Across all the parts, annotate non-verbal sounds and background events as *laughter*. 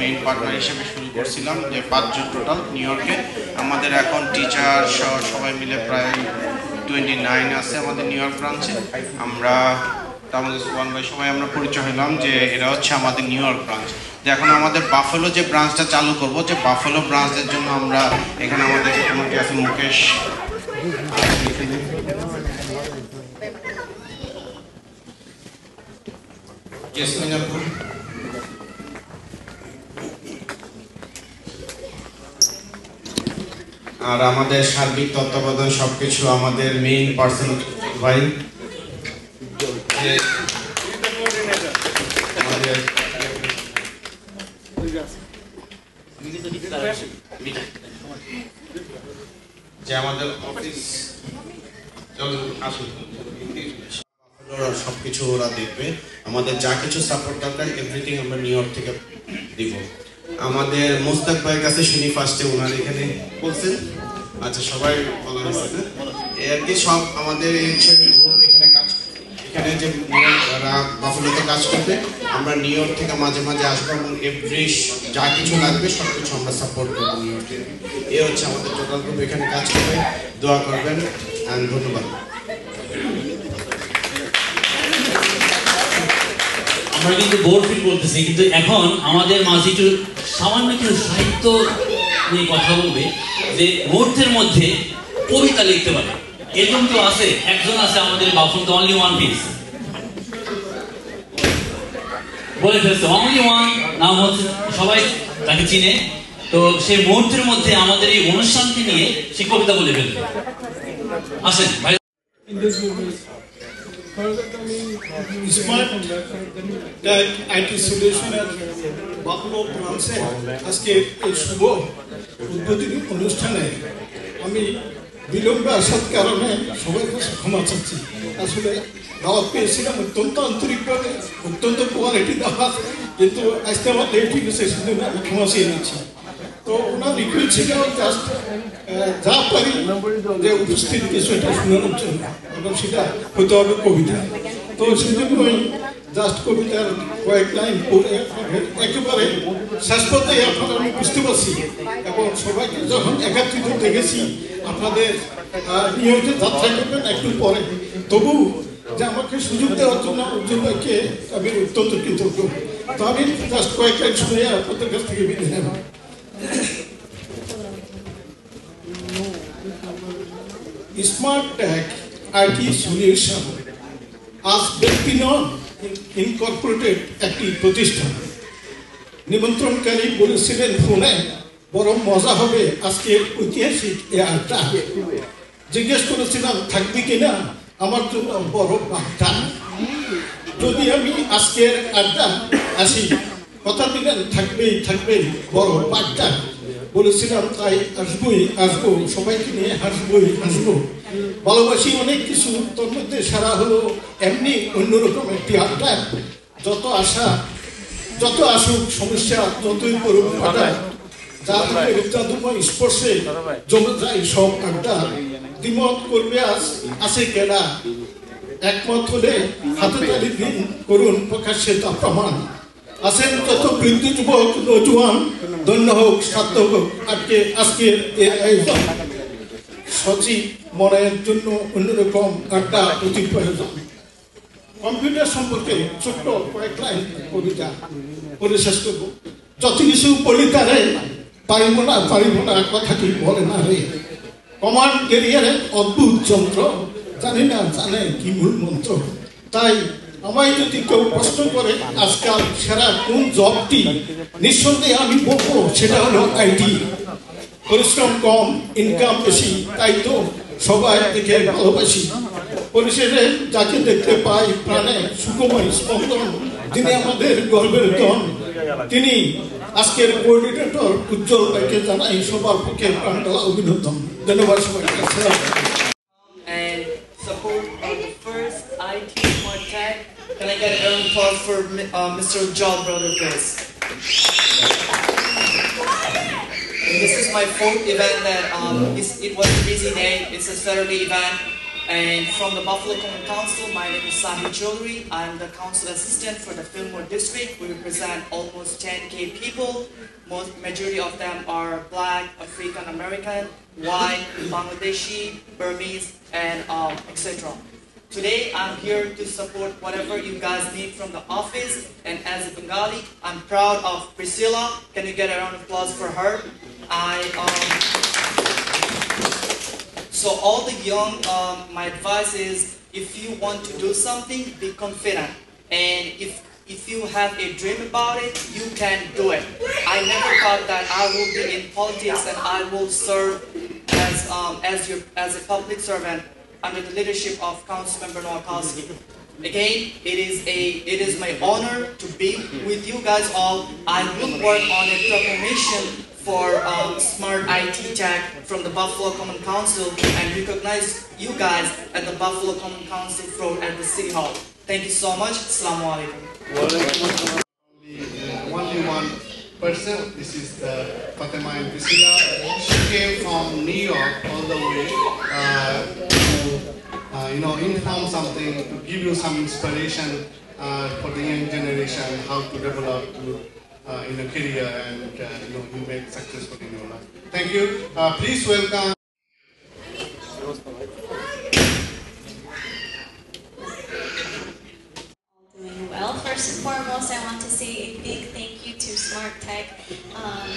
Main partner হিসেবে শুরু করছিলাম যে পাঁচজন টোটাল নিউ ইয়র্কে আমাদের এখন টিচার সহ সবাই মিলে প্রায় টোয়েন্টি নাইন আছে আমাদের নিউ ইয়র্ক ব্রাঞ্চে আমরা আমাদের ওয়ান বাই সবাই আমরা পরিচয় হলাম যে এরা হচ্ছে আমাদের নিউ ইয়র্ক ব্রাঞ্চ যে এখন আমাদের বাফেলো যে ব্রাঞ্চটা চালু করব, যে বাফেলো ব্রাঞ্চের জন্য আমরা এখানে আমাদের যে কমিটি আছে মুকেশ আর আমাদের সার্বিক তত্ত্বাবধান সবকিছু আমাদের মেইন পার্সন ভাই। যে আমাদের অফিস চলুন আসুন। সবকিছু ওরা দেখবে। আমাদের যা কিছু সাপোর্ট দরকার এভরিথিং আমরা নিউ ইয়র্ক থেকে দিব। আমাদের মোস্তাক ভাইয়ের কাছে শুনি ফার্স্টে ওনার এখানে বলছেন। আচ্ছা সবাই বলা হয়েছে না আর কি, সব আমাদের এখানে কাজ এখানে যে ওরা কাজ করবে, আমরা নিউ ইয়র্ক থেকে মাঝে মাঝে আসব এবং এভরি যা কিছু লাগবে সব কিছু আমরা সাপোর্ট করব নিউ ইয়র্কে এ হচ্ছে আমাদের টোটাল গ্রুপ এখানে কাজ করবে। দোয়া করবেন অ্যান্ড ধন্যবাদ। আমরা কিন্তু বোর ফিল করতেছি, কিন্তু এখন আমাদের মাঝে একটু সামান্য কিছু সাহিত্য নিয়ে কথা বলবে যে মুহূর্তের মধ্যে কবিতা লিখতে পারে। এরকম তো আছে? একজন আছে আমাদের বাফুন, তো অনলি ওয়ান পিস বলে ফেলছে অনলি ওয়ান নাম হচ্ছে, সবাই তাকে চিনে। তো সেই মুহূর্তের মধ্যে আমাদের এই অনুষ্ঠানকে নিয়ে সে কবিতা বলে ফেলবে। আসেন, ভাই। IT solution at বাঁকুড়া আজকে এই শুভ উদ্বোধনী অনুষ্ঠানে আমি বিলম্বে আসার কারণে সবার কাছে ক্ষমা চাচ্ছি। আসলে দাওয়াত পেয়েছিলাম অত্যন্ত আন্তরিকভাবে, অত্যন্ত কোয়ালিটি দাওয়াত, কিন্তু আজকে আমার লেট হয়ে গেছে, সেজন্য আমি ক্ষমা চেয়ে নিচ্ছি। তো ওনার রিকোয়েস্ট ছিল জাস্ট যা পারি যে উপস্থিত কিছু এটা শোনানোর জন্য। এবং সেটা হতে হবে কবিতা। তো সেজন্যই জাস্ট কবিতার কয়েক লাইন পড়ে একেবারে শেষ পর্যায়ে আমি বুঝতে পারছি। এবং সবাইকে যখন একাত্রিত দেখেছি, আপনাদের নিয়মিত যাত্রা করবেন একটু পরে। তবু যে আমাকে সুযোগ দেওয়ার জন্য অর্জুন ভাইকে আমি অত্যন্ত কৃতজ্ঞ। তো আমি জাস্ট কয়েক লাইন শুনে আপনাদের কাছ থেকে বিদায় নেব। স্মার্ট ট্যাগ আইটি সলিউশন আজ ব্যক্তি নন ইনকর্পোরেটেড একটি প্রতিষ্ঠান। নিমন্ত্রণকারী বলেছিলেন ফোনে বড় মজা হবে আজকের ঐতিহাসিক এ আড্ডা জিজ্ঞেস করেছিলাম, থাকবি কিনা আমার জন্য বড় বার্তা। যদি আমি আজকের আড্ডা আসি কথা দিলেন থাকবেই থাকবেই বড় বার্তা বলেছিলাম তাই আসবই আসব সবাইকে নিয়ে হাসবই হাসবো। ভালোবাসি অনেক কিছু তোর মধ্যে সারা হলো এমনি অন্যরকম একটি আড্ডা। যত আশা যত আসুক সমস্যা যতই করুক আড্ডা স্পর্শে জমে যায় সব আড্ডা। দ্বিমত করবে আজ আছে কেডা একমত হলে হাতে তালি দিন করুন প্রকাশ্যে তা প্রমাণ। আছেন তত বৃদ্ধ যুবক নজুয়ান ধন্য হোক, সাধ্য হোক, আজকে আজকের এই আয়োজন। সচিব মনের জন্য অন্যরকম আড্ডা অতি প্রয়োজন। কম্পিউটার সম্পর্কে ছোট্ট কয়েক লাইন কবিতা পড়ে শেষ করব। যত কিছু পড়ি তারে পারিব না পারিব না কথাটি বলে না রে? কমান্ড এরিয়ারের অদ্ভুত যন্ত্র, জানি না জানে কি মূল মন্ত্র। তাই আমায় যদি কেউ প্রশ্ন করে, আজকাল সেরা কোন জবটি? নিঃসন্দেহে আমি বলব, সেটা হলো আইটি। পরিশ্রম কম ইনকাম বেশি, তাই তো সবাই দেখে ভালোবাসি। পরিশেষে যাকে দেখতে পাই প্রাণে সুখময় স্পন্দন, যিনি আমাদের গর্বের ধন। তিনি আজকের কোঅর্ডিনেটর উজ্জ্বল ভাইকে জানাই সবার পক্ষে প্রাণতলা অভিনন্দন। ধন্যবাদ সবাইকে। IT Tech. Can I get a round of applause for uh, Mr. John Brother, please? This is my fourth event that um, it was a busy day. It's a Saturday event. And from the Buffalo Common Council, my name is Sahil Chaudhary. I'm the council assistant for the Fillmore district. We represent almost 10k people. Most majority of them are black, African American, white, Bangladeshi, Burmese, and um, etc. Today, I'm here to support whatever you guys need from the office. And as a Bengali, I'm proud of Priscilla. Can you get a round of applause for her? I um, so all the young, um, my advice is, if you want to do something, be confident. And if if you have a dream about it, you can do it. I never thought that I will be in politics and I will serve as um, as your as a public servant under the leadership of Councilmember Nowakowski. Again, it is a it is my honor to be with you guys all. I will work on a proclamation for um, smart IT tech from the Buffalo Common Council and recognize you guys at the Buffalo Common Council floor at the City Hall. Thank you so much. Assalamu alaikum. Uh, person. This is the Fatima and Priscilla. She came from New York all the way uh, to, uh, you know, inform something, to give you some inspiration uh, for the young generation how to develop to, uh, in a career and uh, you know you make successful in your life. Thank you. Uh, please welcome. doing well. First and foremost, I want to say a big thank you to Smart Tech. Um,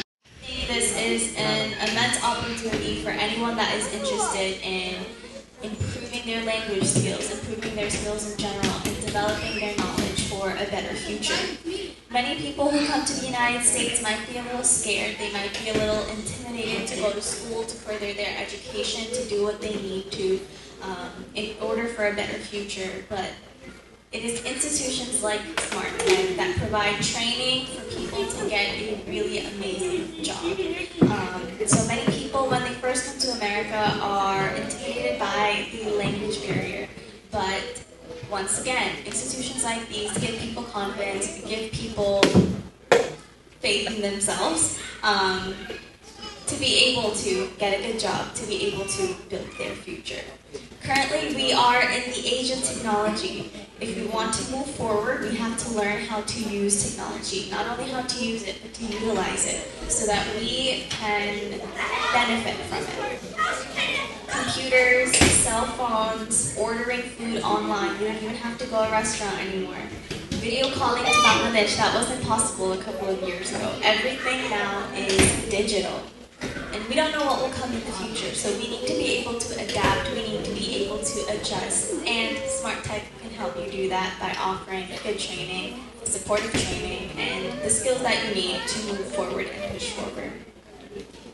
this is an immense opportunity for anyone that is interested in improving their language skills, improving their skills in general, and developing their knowledge for a better future. Many people who come to the United States might be a little scared. They might be a little intimidated to go to school to further their education, to do what they need to um, in order for a better future. But it is institutions like Smart Tech that provide training for people to get a really amazing job. Um, so many people, when they first come to America, are intimidated by the language barrier. But once again, institutions like these give people confidence, give people faith in themselves. Um, to be able to get a good job, to be able to build their future. Currently, we are in the age of technology. If we want to move forward, we have to learn how to use technology. Not only how to use it, but to utilize it so that we can benefit from it. Computers, cell phones, ordering food online. You don't even have to go to a restaurant anymore. Video calling to Bangladesh, that wasn't possible a couple of years ago. Everything now is digital. And we don't know what will come in the future, so we need to be able to adapt, we need to be able to adjust, and Smart Tech help you do that by offering good training, supportive training, and the skills that you need to move forward and push forward.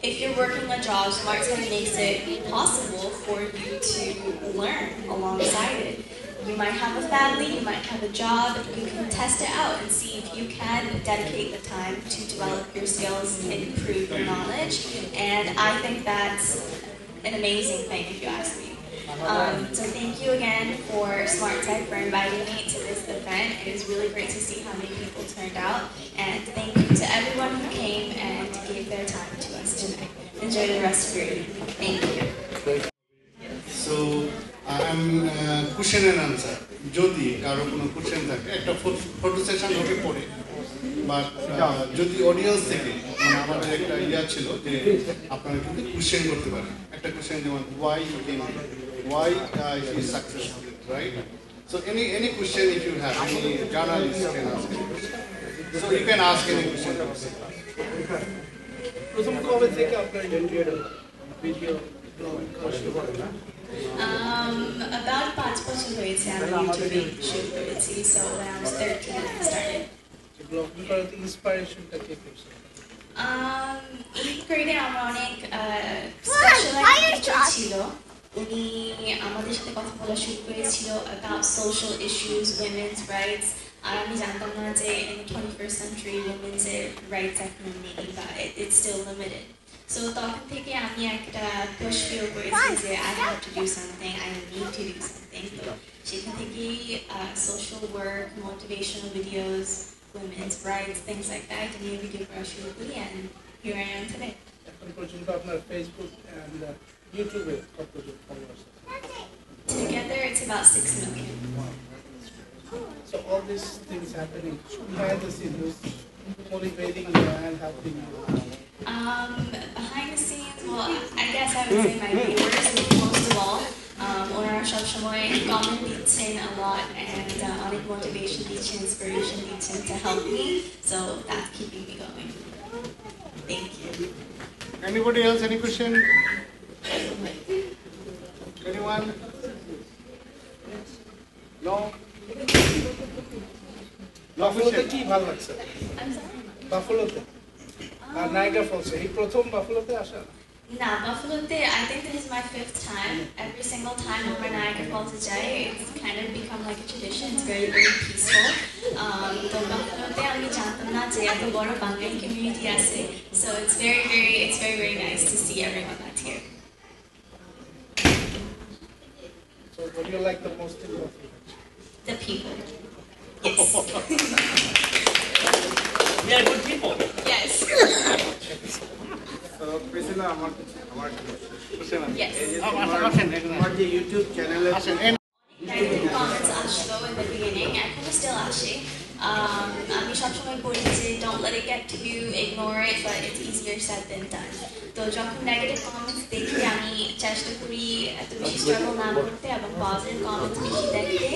If you're working a job, Smart Tech makes it possible for you to learn alongside it. You might have a family, you might have a job, you can test it out and see if you can dedicate the time to develop your skills and improve your knowledge. And I think that's an amazing thing if you ask me. Um, so thank you Smart Tech for inviting me to this event. It is really great to see how many people turned out. And thank you to everyone who came and gave their time to us tonight. Enjoy the rest of your evening. Thank you. So I'm uh, question and answer. যদি কারো কোনো question থাকে একটা photo session হবে পরে but যদি audience থেকে মানে আমাদের একটা ইয়া ছিল যে আপনারা কিন্তু কোশ্চেন করতে পারেন একটা কোশ্চেন যেমন why you came why he successful Right so any any question if you have any journalist can ask so you can ask any question প্রথম কবে থেকে আপনার ইউটিউব ভিডিও কষ্ট করেন না Um, about পাঁচ বছর হয়েছে আমি ইউটিউবে শুরু করেছি so when I was 13 I started. Blogging করাতে ইন্সপিরেশনটা কে পেয়েছে Um, eighth grade এ আমার অনেক স্পেশাল একটা টিচার ছিল উনি আমাদের সাথে কথা বলা শুরু করেছিল about social issues, women's rights আর আমি জানতাম না যে in the 21st century women's rights এখন নেই বা it- it's still limited. So তখন থেকে আমি একটা push feel করেছি যে I have to do something, I need to do something. তো সেখান থেকেই uh, social work, motivational videos, women's rights, things like that নিয়ে ভিডিও করা শুরু করি and here I am today. এখন পর্যন্ত আপনার ফেসবুক অ্যান্ড ইউটিউবে কতজন ফলোয়ার্স আছে Together about 6 million. So all these things happening behind the scenes, who's motivating you and helping you? Um, behind the scenes, well, I guess I would say my viewers most of all. Um, ওনারা সবসময় comment দিচ্ছেন a lot and uh, অনেক motivation দিচ্ছেন, inspiration দিচ্ছেন to help me. So that's keeping me going. Thank you. Anybody else, any question? Anyone? No? বাফলোতে কি ভালো লাগছে I'm sorry. বাফলোতে আর নাইগা ফলসে এই প্রথম বাফলোতে আসা Nah, Buffalo Day, I think this is my fifth time. Every single time over Niagara Falls Jai, it's kind of become like a tradition. It's very, very peaceful. Um, তো Buffalo Day আমি জানতাম না যে এত বড় Bengali community আছে. So it's very, very, it's very, very nice to see everyone that's here. So what do you like the most in Buffalo? The people. *laughs* Yes. *laughs* We are good people. yes. *laughs* আমি সবসময় বলি যে don't let it get to you, ignore it, but it's easier said than done. তো যখন negative comments দেখি আমি চেষ্টা করি এত বেশি স্ট্রাগল না করতে এবং পজিটিভ কমেন্টস বেশি দেখতে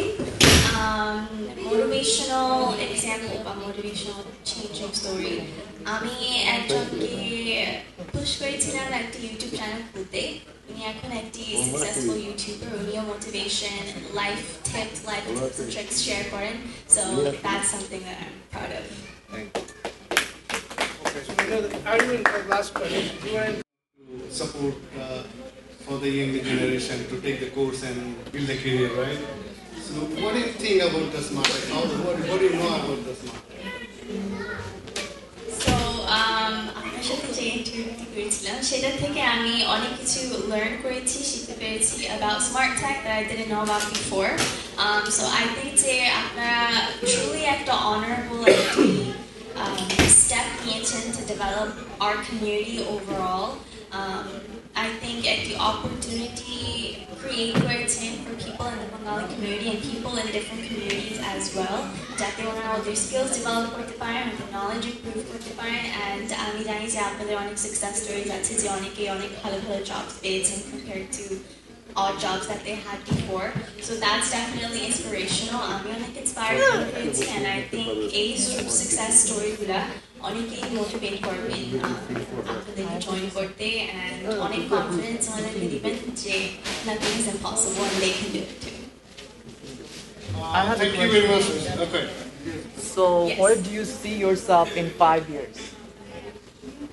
মোটিভেশনাল এক্সাম্পল বা মোটিভেশনাল চেঞ্জিং স্টোরি আমি একজনকে পুশ করেছিলাম একটা ইউটিউব চ্যানেল খুলতে উনি এখন একটি সাকসেসফুল ইউটিউবার উনিও motivation life tips life tips and tricks share করেন so that's something that I am proud of Okay, so you. know, that- are you in the last question? You are in support uh, for the younger generation to take the course and build a career, right? So, what do you think about the smart? Like, how, what, what do you know about the smart? So আপনার সাথে যে ইন্টারভিউটি করেছিলাম সেটা থেকে আমি অনেক কিছু learn করেছি শিখতে পেরেছি about smart tech that I didn't know about before. Um, so I think যে আপনারা truly একটা honorable একটি um, step নিয়েছেন to develop our community overall. Um, I think একটি opportunity create করেছেন for people in the Bengali community and people in different communities as well. যাতে ওনারা ওদের skills develop করতে পারেন, ওদের knowledge improve করতে পারেন and আমি জানি যে আপনাদের অনেক success stories আছে যে অনেকে অনেক ভালো ভালো jobs পেয়েছেন compared to odd jobs that they had before. So that's definitely inspirational. আমি অনেক inspired ফিল করেছি and I think এই success story গুলা অনেকেই মোটিভেট করবেন um, আপনাদেরকে জয়েন করতে and অনেক কনফিডেন্স ওনাদেরকে দিবেন যে nothing is impossible and they can do it too. I have a Thank you very much. question. Okay. So, Yes. where do you see yourself in five years?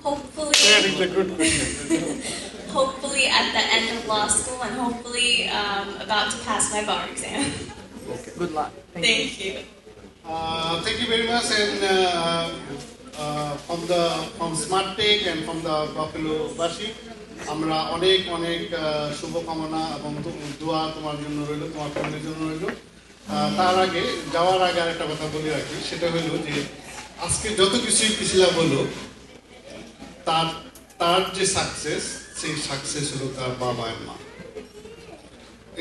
Hopefully, That is a good question. *laughs* hopefully at the end of law school and hopefully um, about to pass my bar exam. okay, Good luck. Thank. Thank you. you. Uh, thank you very much, and uh, uh, from the from Smart Tech and from the Buffalo বাসী আমরা অনেক অনেক uh, শুভকামনা এবং দোয়া তোমার জন্য রইল তোমার ফ্যামিলির জন্য রইল তার আগে যাওয়ার আগে আরেকটা কথা বলে রাখি সেটা হলো যে আজকে যত কিছুই পিছিলা বলো তার তার যে সাকসেস সেই সাকসেস হলো তার বাবা আর মা।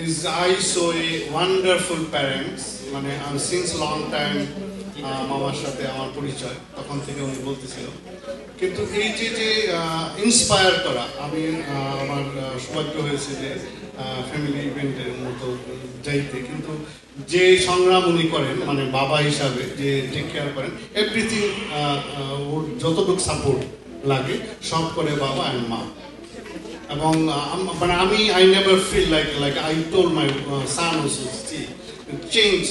Is I saw a wonderful parents মানে সিন্স লং টাইম মামার সাথে আমার পরিচয়, তখন থেকে উনি বলতেছিল। কিন্তু এই যে যে ইন্সপায়ার করা, আমি আমার সৌভাগ্য হয়েছে যে ফ্যামিলি ইভেন্টের মতো যাইতে। কিন্তু যে সংগ্রাম উনি করেন মানে বাবা হিসাবে যে টেক কেয়ার করেন এভরিথিং ওর যতটুকু সাপোর্ট লাগে, সব করে বাবা অ্যান্ড মা। এবং মানে আমি I never feel like like I told my son change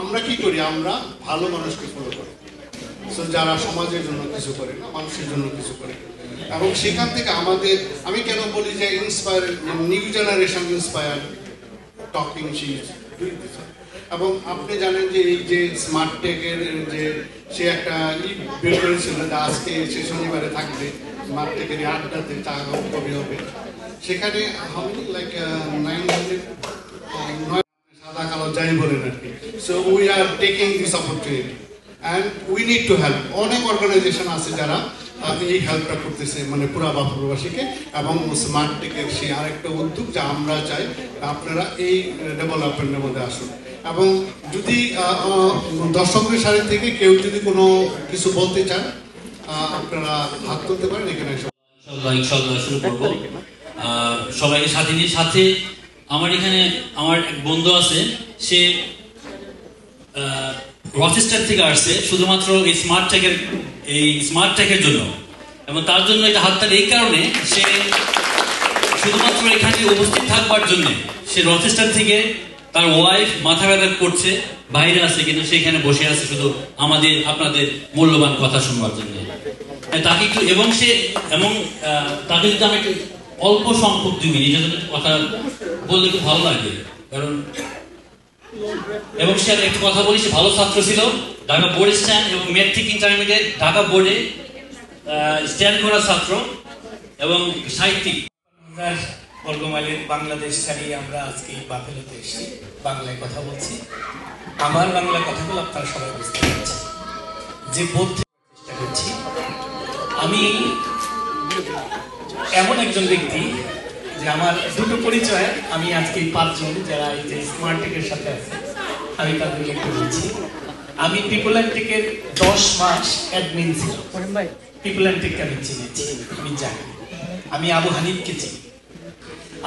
আমরা কি করি? আমরা ভালো মানুষকে ফলো করি। সো যারা সমাজের জন্য কিছু করে না, মানুষের জন্য কিছু করে। এবং সেখান থেকে আমাদের, আমি কেন বলি যে inspire new generation inspire talking cheese এবং আপনি জানেন যে এই যে স্মার্ট টেকের যে, সে একটা ই বের করেছিল আজকে সে শনিবারে থাকবে। আড্ডাতে চা হবে। সেখানে লাইক নাইন হান্ড্রেড সাদা কালো যাই বলেন আর কি। So we are taking this opportunity and we need to help অনেক অর্গানাইজেশন আছে যারা এই হেল্পটা করতেছে মানে পুরা বাপুরবাসীকে এবং স্মার্ট টেকের সেই আরেকটা উদ্যোগ যা আমরা চাই, আপনারা এই ডেভেলপমেন্টের মধ্যে আসুন। এবং যদি দর্শকদের সারি থেকে কেউ যদি কোনো কিছু বলতে চান আপনারা হাত সবাইকে সাথে নিয়ে সাথে আমার এখানে আমার এক বন্ধু আছে, সে রচেস্টার থেকে আসছে, শুধুমাত্র এই স্মার্ট ট্যাগের এই স্মার্ট ট্যাগের জন্য। এবং তার জন্য এটা হাততালি এই কারণে সে শুধুমাত্র এখানে উপস্থিত থাকবার জন্য সে রচেস্টার থেকে তার ওয়াইফ মাথা ব্যথা করছে। বাইরে আছে কিন্তু সেখানে বসে আছে শুধু আমাদের, আপনাদের মূল্যবান কথা শুনবার জন্য। তাকে একটু, এবং সে, এবং তাকে যদি আমি একটু অল্প সংখ্যক দুই মিনিট কথা বললে একটু ভালো লাগে। কারণ, এবং সে একটু কথা বলি, সে ভালো ছাত্র ছিল। ঢাকা বোর্ড স্ট্যান্ড এবং মেট্রিক ইন্টারমিডিয়েট ঢাকা বোর্ডে স্ট্যান্ড করা ছাত্র এবং সাহিত্যিক। হাজার বর্গমাইলের বাংলাদেশ ছাড়িয়ে আমরা আজকে এই বাফেলোতে এসেছি। বাংলায় কথা বলছি। আমার বাংলা কথাগুলো আপনারা সবাই বুঝতে পারছেন। যে বোধ চেষ্টা করছি আমি এমন একজন ব্যক্তি যে আমার দুটো পরিচয় আমি আজকে পাঁচজন যারা এই যে স্মার্ট টেকের সাথে আছে আমি তাদেরকে একটু বলছি আমি পিপল অ্যান্ড টেকের দশ মাস অ্যাডমিন ছিলাম। পিপল অ্যান্ড টেককে আমি চিনেছি আমি জানি। আমি আবু হানিফকে চিনি।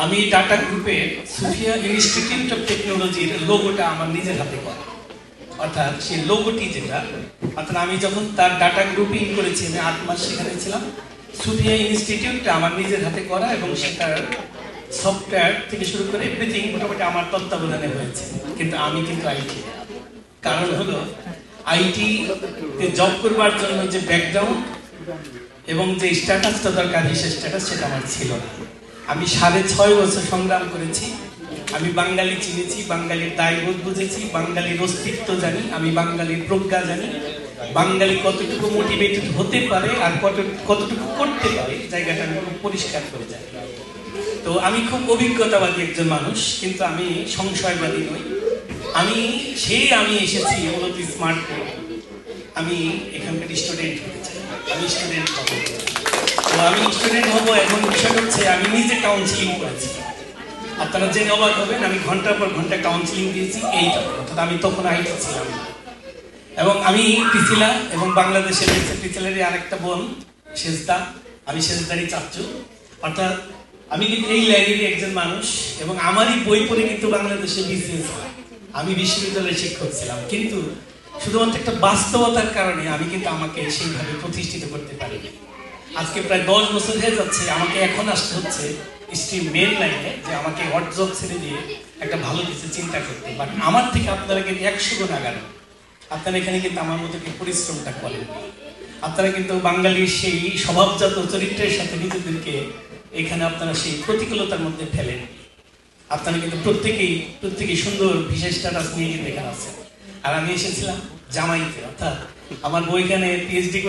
আমি টাটা গ্রুপের সুফিয়া ইনস্টিটিউট অফ টেকনোলজির লোগোটা আমার নিজের হাতে করা অর্থাৎ সেই লোগোটি যেটা, অর্থাৎ আমি যখন তার ডাটা গ্রুপে ইন করেছি, আমি আট মাস সেখানে ছিলাম। সুফিয়া ইনস্টিটিউটটা আমার নিজের হাতে করা এবং সেটার সফটওয়্যার থেকে শুরু করে এভরিথিং মোটামুটি আমার তত্ত্বাবধানে হয়েছে। কিন্তু আমি কিন্তু আইটি কারণ হলো আইটি জব করবার জন্য যে ব্যাকগ্রাউন্ড এবং যে স্ট্যাটাসটা দরকার, সেই স্ট্যাটাস সেটা আমার ছিল না। আমি সাড়ে ছয় বছর সংগ্রাম করেছি। আমি বাঙালি চিনেছি, বাঙালির দায়বোধ বুঝেছি, বাঙালির অস্তিত্ব জানি, আমি বাঙালির প্রজ্ঞা জানি। বাঙালি কতটুকু মোটিভেটেড হতে পারে আর কত কতটুকু করতে পারে, জায়গাটা আমি খুব পরিষ্কার করে জানি। তো আমি খুব অভিজ্ঞতাবাদী একজন মানুষ, কিন্তু আমি সংশয়বাদী নই। আমি সেই আমি এসেছি, মূলত স্মার্ট আমি এখানকার স্টুডেন্ট আমি স্টুডেন্ট আমি স্টুডেন্ট হব এখন বিষয় হচ্ছে, আমি নিজে কাউন্সিলিং করেছি। আপনারা জেনে অবাক হবেন, আমি ঘণ্টার পর ঘণ্টা কাউন্সিলিং দিয়েছি এইটা অর্থাৎ আমি তখন আইটি ছিলাম। এবং আমি টিচিলা এবং বাংলাদেশের টিচিলারই আরেকটা বোন, সেজদা। আমি সেজদারই চাচ্ছু অর্থাৎ আমি কিন্তু এই লাইনেরই একজন মানুষ এবং আমারই বই পড়ে কিন্তু বাংলাদেশে বিসিএস আমি বিশ্ববিদ্যালয়ের শিক্ষক ছিলাম। কিন্তু শুধুমাত্র একটা বাস্তবতার কারণে আমি কিন্তু আমাকে সেইভাবে প্রতিষ্ঠিত করতে পারিনি। আজকে প্রায় দশ বছর হয়ে যাচ্ছে, আমাকে এখন আসতে হচ্ছে স্ট্রিম মেন লাইনে যে আমাকে জব ছেড়ে দিয়ে একটা ভালো কিছু চিন্তা করতে। বাট আমার থেকে আপনারা কিন্তু একশো গুণ আগানো। আপনারা এখানে কিন্তু আমার মতো কি পরিশ্রমটা করেন আপনারা কিন্তু বাঙালির সেই স্বভাবজাত চরিত্রের সাথে নিজেদেরকে এখানে আপনারা সেই প্রতিকূলতার মধ্যে ফেলেন। আপনারা কিন্তু প্রত্যেকেই প্রত্যেকেই সুন্দর, বিশেষ স্ট্যাটাস নিয়ে কিন্তু এখানে আছেন। আর আমি এসেছিলাম জামাইতে, অর্থাৎ আমার বইখানে পিএইচডি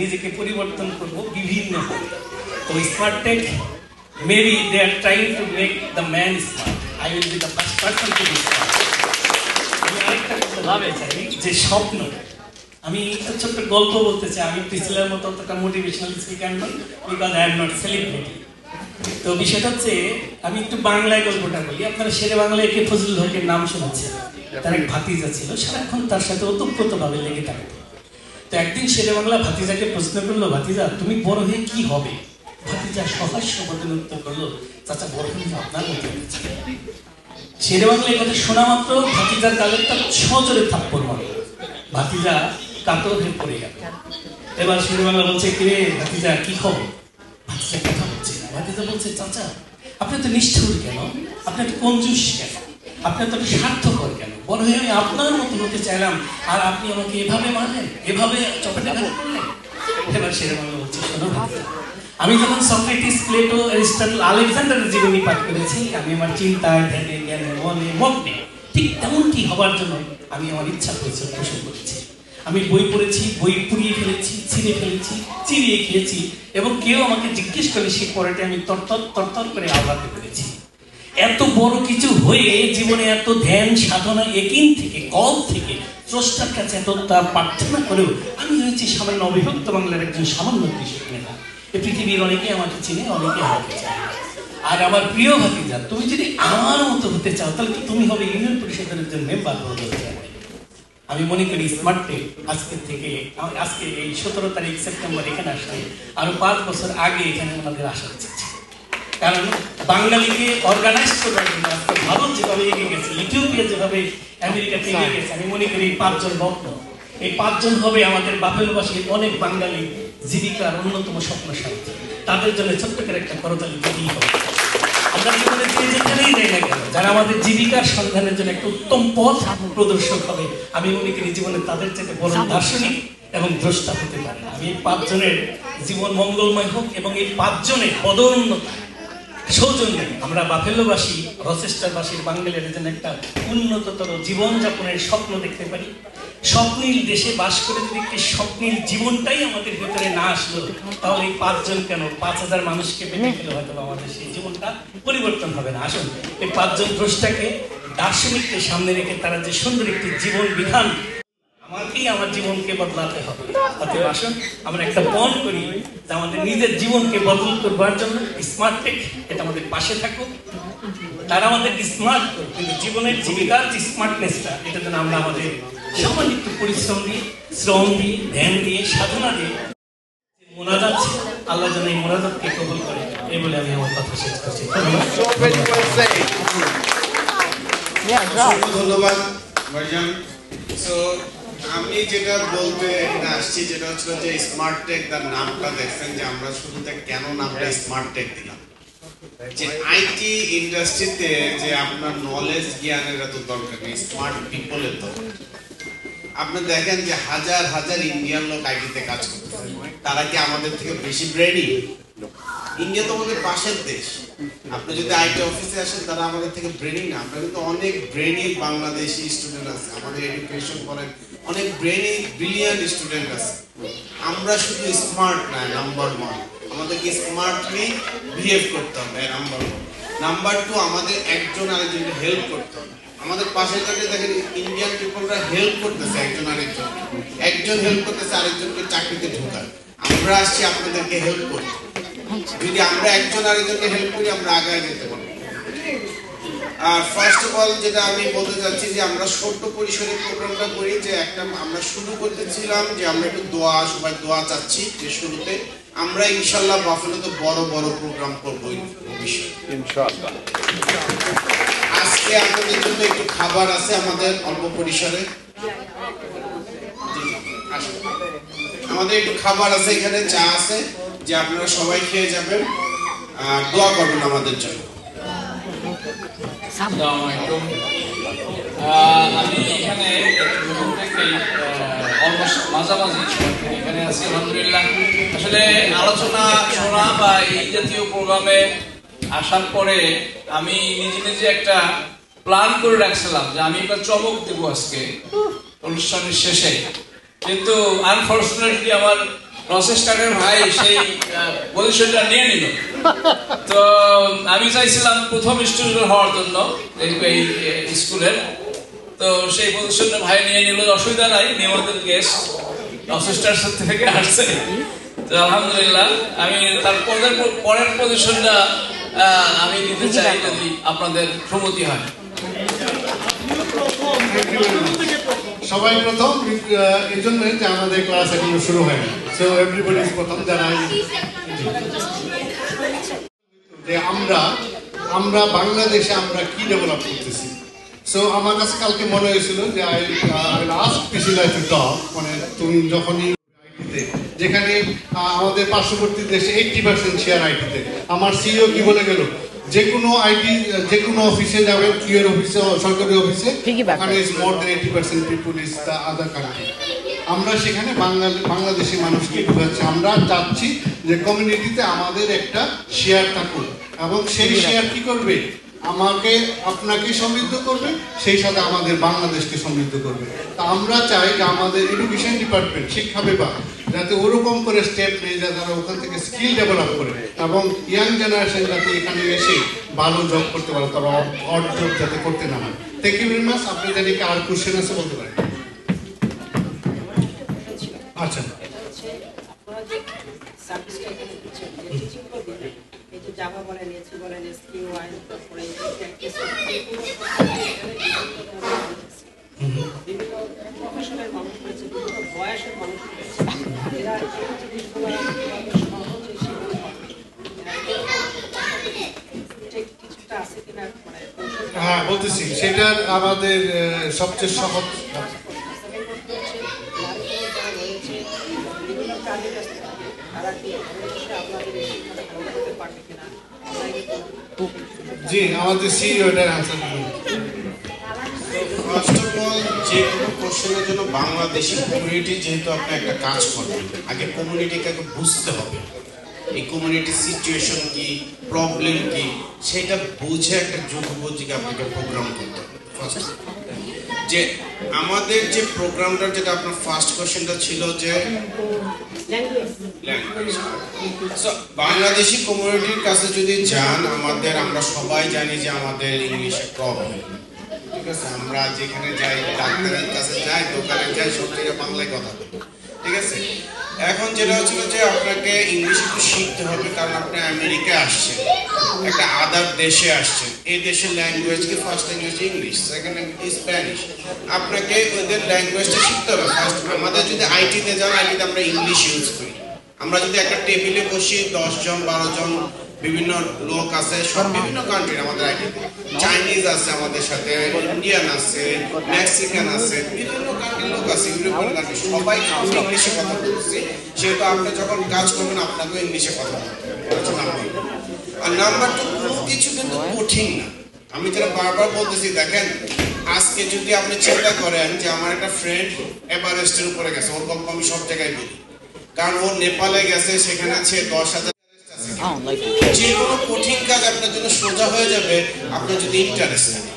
নিজেকে পরিবর্তন করব বিভিন্ন তো smart tech maybe they are trying to make the man smart I will be the first person to be smart আমি আরেকটা কথা বলতে চাই যে স্বপ্ন। আমি একটা ছোট্ট গল্প বলতে চাই। আমি মতো অতটা মোটিভেশনাল স্পিকার নই because I am not celebrity তো বিষয়টা হচ্ছে আমি একটু বাংলায় গল্পটা বলি। আপনারা শেরে বাংলায় কে ফজলুল হকের নাম শুনেছেন। তার এক ভাতিজা ছিল। সারাক্ষণ তার সাথে ওতপ্রোতভাবে লেগে থাকতো। তো একদিন শেরে বাংলা ভাতিজাকে প্রশ্ন করল, ভাতিজা, তুমি বড় হয়ে কি হবে? ভাতিজা সহাস্য বদল উত্তর করল, চাচা, বড় হয়ে আপনার মতো শেরে বাংলা কথা শোনা মাত্র ভাতিজার কালের তার সজোরে থাপ্পড় মারল। ভাতিজা কাতর হয়ে পড়ে গেল। এবার শেরে বাংলা বলছে কিরে ভাতিজা, কি খবর? ভাতিজা কথা বলছে না। ভাতিজা বলছে, চাচা, আপনি তো নিষ্ঠুর কেন? আপনি তো কঞ্জুস কেন? আপনি তো স্বার্থকর কেন? বড় হয়ে আমি আপনার মতো হতে চাইলাম, আর আপনি আমাকে এভাবে মারলেন, এভাবে চপেটে এবার বাংলা বলছে, শোনো আমি যখন সক্রেটিস, প্লেটো, অ্যারিস্টটল, আলেকজান্ডারের জীবনী পাঠ করেছি, আমি আমার চিন্তায়, ধ্যানে, জ্ঞানে, মনে, মগ্নে, ঠিক তেমনটি হবার জন্য আমি আমার ইচ্ছা পরিচয় পোষণ করেছি। আমি বই পড়েছি, বই পুড়িয়ে ফেলেছি, ছিঁড়ে ফেলেছি চিরিয়ে খেয়েছি, এবং কেউ আমাকে জিজ্ঞেস করে সেই পড়াটা আমি তরতর তরতর করে আওড়াতে পেরেছি। এত বড় কিছু হয়ে জীবনে এত ধ্যান, সাধনা একিন থেকে, কল থেকে, স্রষ্টার কাছে এতটা প্রার্থনা করেও আমি হয়েছি সামান্য অবিভক্ত বাংলার একজন সামান্য কৃষক নেতা এই পৃথিবীর অনেকে আমাকে চিনে, অনেকে আমাকে চায় আর আমার প্রিয় ভাতিজা, তুমি যদি আমার মতো হতে চাও, তাহলে তো তুমি হবে ইউনিয়ন পরিষদের একজন মেম্বার হতে চাই আমি মনে করি স্মার্ট টেক আজকে থেকে, আজকে এই সতেরো তারিখ, সেপ্টেম্বর এখানে আসলে আরও পাঁচ বছর আগে এখানে আমাদের আসা উচিত। কারণ বাঙালিকে অর্গানাইজ করবার জন্য আজকে ভারত যেভাবে এগিয়ে গেছে ইথিওপিয়া যেভাবে আমেরিকাতে এগিয়ে গেছে আমি মনে করি পাঁচজন রত্ন এই পাঁচজন হবে আমাদের বাফেলবাসীর অনেক বাঙালি জীবিকার অন্যতম স্বপ্ন সাথী তাদের জন্য ছোট্ট করে একটা করতালি দিতেই হবে। আমরা জীবনে যে যেখানেই যাই না কেন যারা আমাদের জীবিকার সন্ধানের জন্য একটা উত্তম পথ প্রদর্শক হবে আমি মনে করি জীবনে তাদের থেকে বড় দার্শনিক এবং দ্রষ্টা হতে পারে আমি এই পাঁচজনের জীবন মঙ্গলময় হোক এবং এই পাঁচজনের পদোন্নতি সৌজন্যে আমরা বাফেলোবাসী রচেস্টারবাসীর বাঙালির জন্য একটা উন্নততর জীবনযাপনের স্বপ্ন দেখতে পারি। স্বপ্নীল দেশে বাস করে যদি একটি স্বপ্নীল জীবনটাই আমাদের ভেতরে না আসলো, তাহলে পাঁচজন কেন? পাঁচ হাজার মানুষকে পেটে ফেলে হয়তো আমাদের সেই জীবনটা পরিবর্তন হবে না। আসুন, এই পাঁচজন দ্রষ্টাকে দার্শনিককে সামনে রেখে তারা যে সুন্দর একটি জীবন বিধান আমাকেই আমার জীবনকে বদলাতে হবে। অতএব আসুন আমরা একটা পণ করি আমাদের নিজের জীবনকে বদল করবার জন্য স্মার্ট টেক এটা আমাদের পাশে থাকুক। তারা আমাদের স্মার্ট করুক কিন্তু জীবনের জীবিকার যে স্মার্টনেসটা এটা যেন আমরা আমাদের সামান্য একটু পরিশ্রম দিয়ে শ্রম দিয়ে ধ্যান দিয়ে সাধনা দিয়ে যে মোনাজাত আল্লাহ যেন এই মোনাজাতকে কবুল করে। এই বলে আমি আমার কথা শেষ করছি। ধন্যবাদ। ভাইজান সো আমি যেটা বলতে আসছি যেটা হচ্ছিল যে স্মার্ট টেক তার নামটা দেখছেন যে আমরা শুরুতে কেন নামটা স্মার্ট টেক দিলাম। যে আইটি ইন্ডাস্ট্রিতে যে আপনার নলেজ জ্ঞানের এত দরকার নেই স্মার্ট পিপলের দরকার। আপনি দেখেন যে হাজার হাজার ইন্ডিয়ান লোক আইটিতে কাজ করতেছে। তারা কি আমাদের থেকে বেশি ব্রেনি ইন্ডিয়া তো আমাদের পাশের দেশ। আপনি যদি আইটি অফিসে আসেন তারা আমাদের থেকে ব্রেনি না। আপনার কিন্তু অনেক ব্রেনি বাংলাদেশি স্টুডেন্ট আছে। আমাদের এডুকেশন করেন অনেক ব্রেনি ব্রিলিয়ান্ট স্টুডেন্ট আছে। আমরা শুধু স্মার্ট না নাম্বার ওয়ান আমাদেরকে স্মার্টলি বিহেভ করতে হবে নাম্বার ওয়ান নাম্বার টু আমাদের একজন আরেকজনকে হেল্প করতে হবে। আমাদের পাশের কাছে দেখেন ইন্ডিয়ান পিপলরা হেল্প করতেছে একজন আরেকজন একজন হেল্প করতেছে, আরেকজনকে চাকরিতে ঢোকার আমরা আসছি আপনাদেরকে হেল্প করতে। যদি আমরা একজন আরেকজনকে হেল্প করি আমরা আগায় যেতে পারব। আর ফার্স্ট অফ অল যেটা আমি বলতে চাচ্ছি যে আমরা ছোট্ট পরিসরে প্রোগ্রামটা করি যে একটা আমরা শুরু করতেছিলাম যে আমরা একটু দোয়া সবাই দোয়া চাচ্ছি যে শুরুতে আমরা ইনশাল্লাহ বাফেলোতে বড় বড় প্রোগ্রাম করব ভবিষ্যতে আজকে আপনাদের জন্য একটু খাবার আছে আমাদের অল্প পরিসরে। আমাদের একটু খাবার আছে এখানে চা আছে। যে আপনারা সবাই খেয়ে যাবেন, আর দোয়া করবেন আমাদের জন্য। আমি এখানে মাঝামাঝি। এখানে আছি, আলহামদুলিল্লাহ। আসলে আলোচনা শোনা বা এই জাতীয় প্রোগ্রামে আসার পরে আমি নিজে নিজে একটা প্ল্যান করে রাখছিলাম যে আমি একটা চমক দেবো আজকে অনুষ্ঠানের শেষে। কিন্তু আনফর্চুনেটলি আমার প্রসেসটারের ভাই সেই পজিশনটা নিয়ে নিল। তো, আমি চাইছিলাম প্রথম স্টুডেন্ট হওয়ার জন্য এই স্কুলের। তো সেই পজিশনটা ভাই নিয়ে নিল, অসুবিধা নাই নিয়মিত গেস্ট প্রসেসটার থেকে আসছে। তো আলহামদুলিল্লাহ, আমি তার পরের পরের পজিশনটা আমি নিতে চাই যদি আপনাদের প্রমতি হয়। সবাই প্রথম, এই জন্য যে আমাদের ক্লাস এখনও শুরু হয়নি। সো এভরিবডি প্রথম যারা যে আমরা আমরা বাংলাদেশে আমরা কি ডেভেলপ করতেছি? সো আমার কাছে কালকে মনে হয়েছিল যে আই লাস্ট পিসিলা টু টক মানে তুমি যখনই যেখানে আমাদের পার্শ্ববর্তী দেশে এইটটি পার্সেন্ট শেয়ার আইটিতে আমার সিইও কি বলে গেল? যে কোনো আইটি যে কোনো অফিসে কিউর অফিসে সরকারি অফিসে ওখানে is more than eighty percent people is the other country আমরা সেখানে বাঙালি বাংলাদেশি মানুষকে ঢুকাচ্ছি আমরা চাচ্ছি যে কমিউনিটিতে আমাদের একটা শেয়ার থাকুক। এবং সেই শেয়ার কি করবে? আমাকে আপনাকে সমৃদ্ধ করবে সেই সাথে আমাদের বাংলাদেশকে সমৃদ্ধ করবে। তা আমরা চাই যে আমাদের এডুকেশন ডিপার্টমেন্ট শিক্ষা বিভাগ যাতে ওরকম করে স্টেপ নেই যাতে তারা ওখান থেকে স্কিল ডেভেলপ করে। এবং ইয়াং জেনারেশন যাতে এখানে এসে ভালো জব করতে পারে, তারা অড জব যাতে করতে না হয়। থ্যাংক ইউ ভেরি মাচ আপনি জানি কি আর কোশ্চেন আছে বলতে পারেন? আচ্ছা। জাভা বলেন হ্যাঁ বলতেছি সেটার আমাদের সবচেয়ে সহজ জি আমাদের সিইও এটার আনসার ফার্স্ট অফ অল যে কোনো কোশ্চেনের জন্য বাংলাদেশি কমিউনিটি যেহেতু আপনি একটা কাজ করবেন, আগে কমিউনিটিকে বুঝতে হবে। এই কমিউনিটির সিচুয়েশন কি প্রবলেম কি, সেটা বুঝে একটা যুগবোধিকে আপনাকে প্রোগ্রাম করতে হবে। ফার্স্ট যে আমাদের যে প্রোগ্রামটার যেটা আপনার ফার্স্ট কোশ্চেনটা ছিল যে বাংলাদেশি কমিউনিটির কাছে যদি যান, আমাদের, আমরা সবাই জানি যে আমাদের ইংলিশে প্রবলেম ঠিক আছে, আমরা যেখানে যাই, ডাক্তারের কাছে যাই, দোকানে যাই সব জায়গায় বাংলায় কথা বলি। ঠিক আছে? এখন যেটা হচ্ছিল যে আপনাকে ইংলিশ একটু শিখতে হবে, কারণ আপনি আসছেন। একটা আদার দেশে আসছেন। এই দেশের ল্যাঙ্গুয়েজ কি? First language English second language Spanish আপনাকে ওদের ল্যাঙ্গুয়েজটা শিখতে হবে ফার্স্ট আমাদের যদি আইটিতে যান আইটিতে আমরা ইংলিশ ইউজ করি। আমরা যদি একটা টেবিলে বসি, দশ জন, বারো জন বিভিন্ন লোক আছে সব বিভিন্ন কান্ট্রির আমাদের আইটিতে চাইনিজ আছে আমাদের সাথে ইন্ডিয়ান আছে মেক্সিকান আছে বিভিন্ন কান্ট্রির লোক আছে ইউরোপিয়ান কান্ট্রি সবাই আমরা ইংলিশে কথা বলছি সেহেতু আপনি যখন কাজ করবেন আপনাকেও ইংলিশে কথা বলতে one। আর নাম্বার টু কোনো কিছু কিন্তু কঠিন না। আমি যেটা বারবার বলতেছি দেখেন আজকে যদি আপনি চিন্তা করেন যে আমার একটা ফ্রেন্ড এভারেস্টের উপরে গেছে ওর গল্প আমি সব জায়গায় বলি। কারণ ও নেপালে গেছে সেখানে আছে দশ হাজার যে কোনো কঠিন কাজ আপনার জন্য সোজা হয়ে যাবে আপনার যদি ইন্টারেস্ট থাকে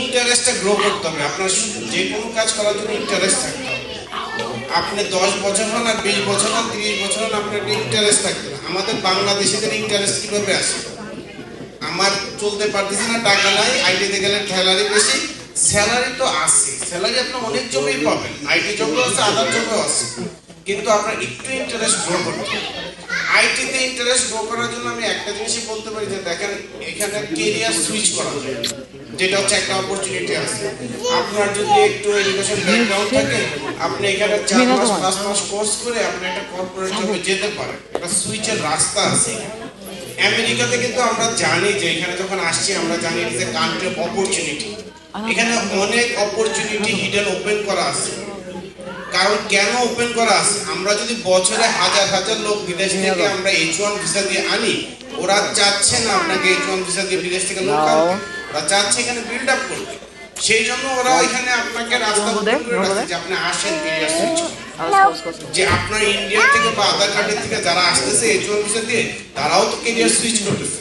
ইন্টারেস্টটা গ্রো করতে হবে। আপনার যে কোনো কাজ করার জন্য ইন্টারেস্ট থাকতে হবে। আপনি দশ বছর হন আর বিশ বছর হন তিরিশ বছর হন আপনার একটা ইন্টারেস্ট থাকবে না। আমাদের বাংলাদেশিদের ইন্টারেস্ট কীভাবে আসে আমার চলতে পারতেছি না টাকা নাই আইটিতে গেলে স্যালারি বেশি। স্যালারি তো আছে। স্যালারি আপনি অনেক জবেই পাবেন। আইটি জবও আছে আদার জবও আছে। কিন্তু আপনার একটু ইন্টারেস্ট গ্রো করতে হবে। আইটিতে ইন্টারেস্ট গ্রো করার জন্য আমি একটা জিনিসই বলতে পারি যে দেখেন এখানে কেরিয়ার সুইচ করা যায়। যেটা হচ্ছে একটা অপরচুনিটি আছে। আপনার যদি একটু এডুকেশন ব্যাকগ্রাউন্ড থাকে আপনি এখানে চার মাস পাঁচ মাস কোর্স করে আপনি একটা কর্পোরেট জবে যেতে পারেন। একটা সুইচের রাস্তা আছে। আমেরিকাতে কিন্তু আমরা জানি যে এখানে যখন আসছি আমরা জানি যে কান্ট্রি অপরচুনিটি এখানে অনেক অপরচুনিটি হিডেন ওপেন করা আছে। কারণ কেন ওপেন করা আছে? আমরা যদি বছরে হাজার হাজার লোক বিদেশ থেকে আমরা এইচ ওয়ান ভিসা দিয়ে আনি ওরা চাচ্ছে না আপনাকে এইচ ওয়ান ভিসা দিয়ে বিদেশ থেকে লোক আনতে ওরা চাচ্ছে এখানে বিল্ড আপ করতে। সেই জন্য ওরা এখানে আপনাকে রাস্তা করে রাখছে যে আপনি আসেন সুইচ যে আপনার ইন্ডিয়া থেকে বা আধার কার্ডের থেকে যারা আসতেছে এইচ ওয়ান ভিসা দিয়ে তারাও তো কেরিয়ার সুইচ করতেছে।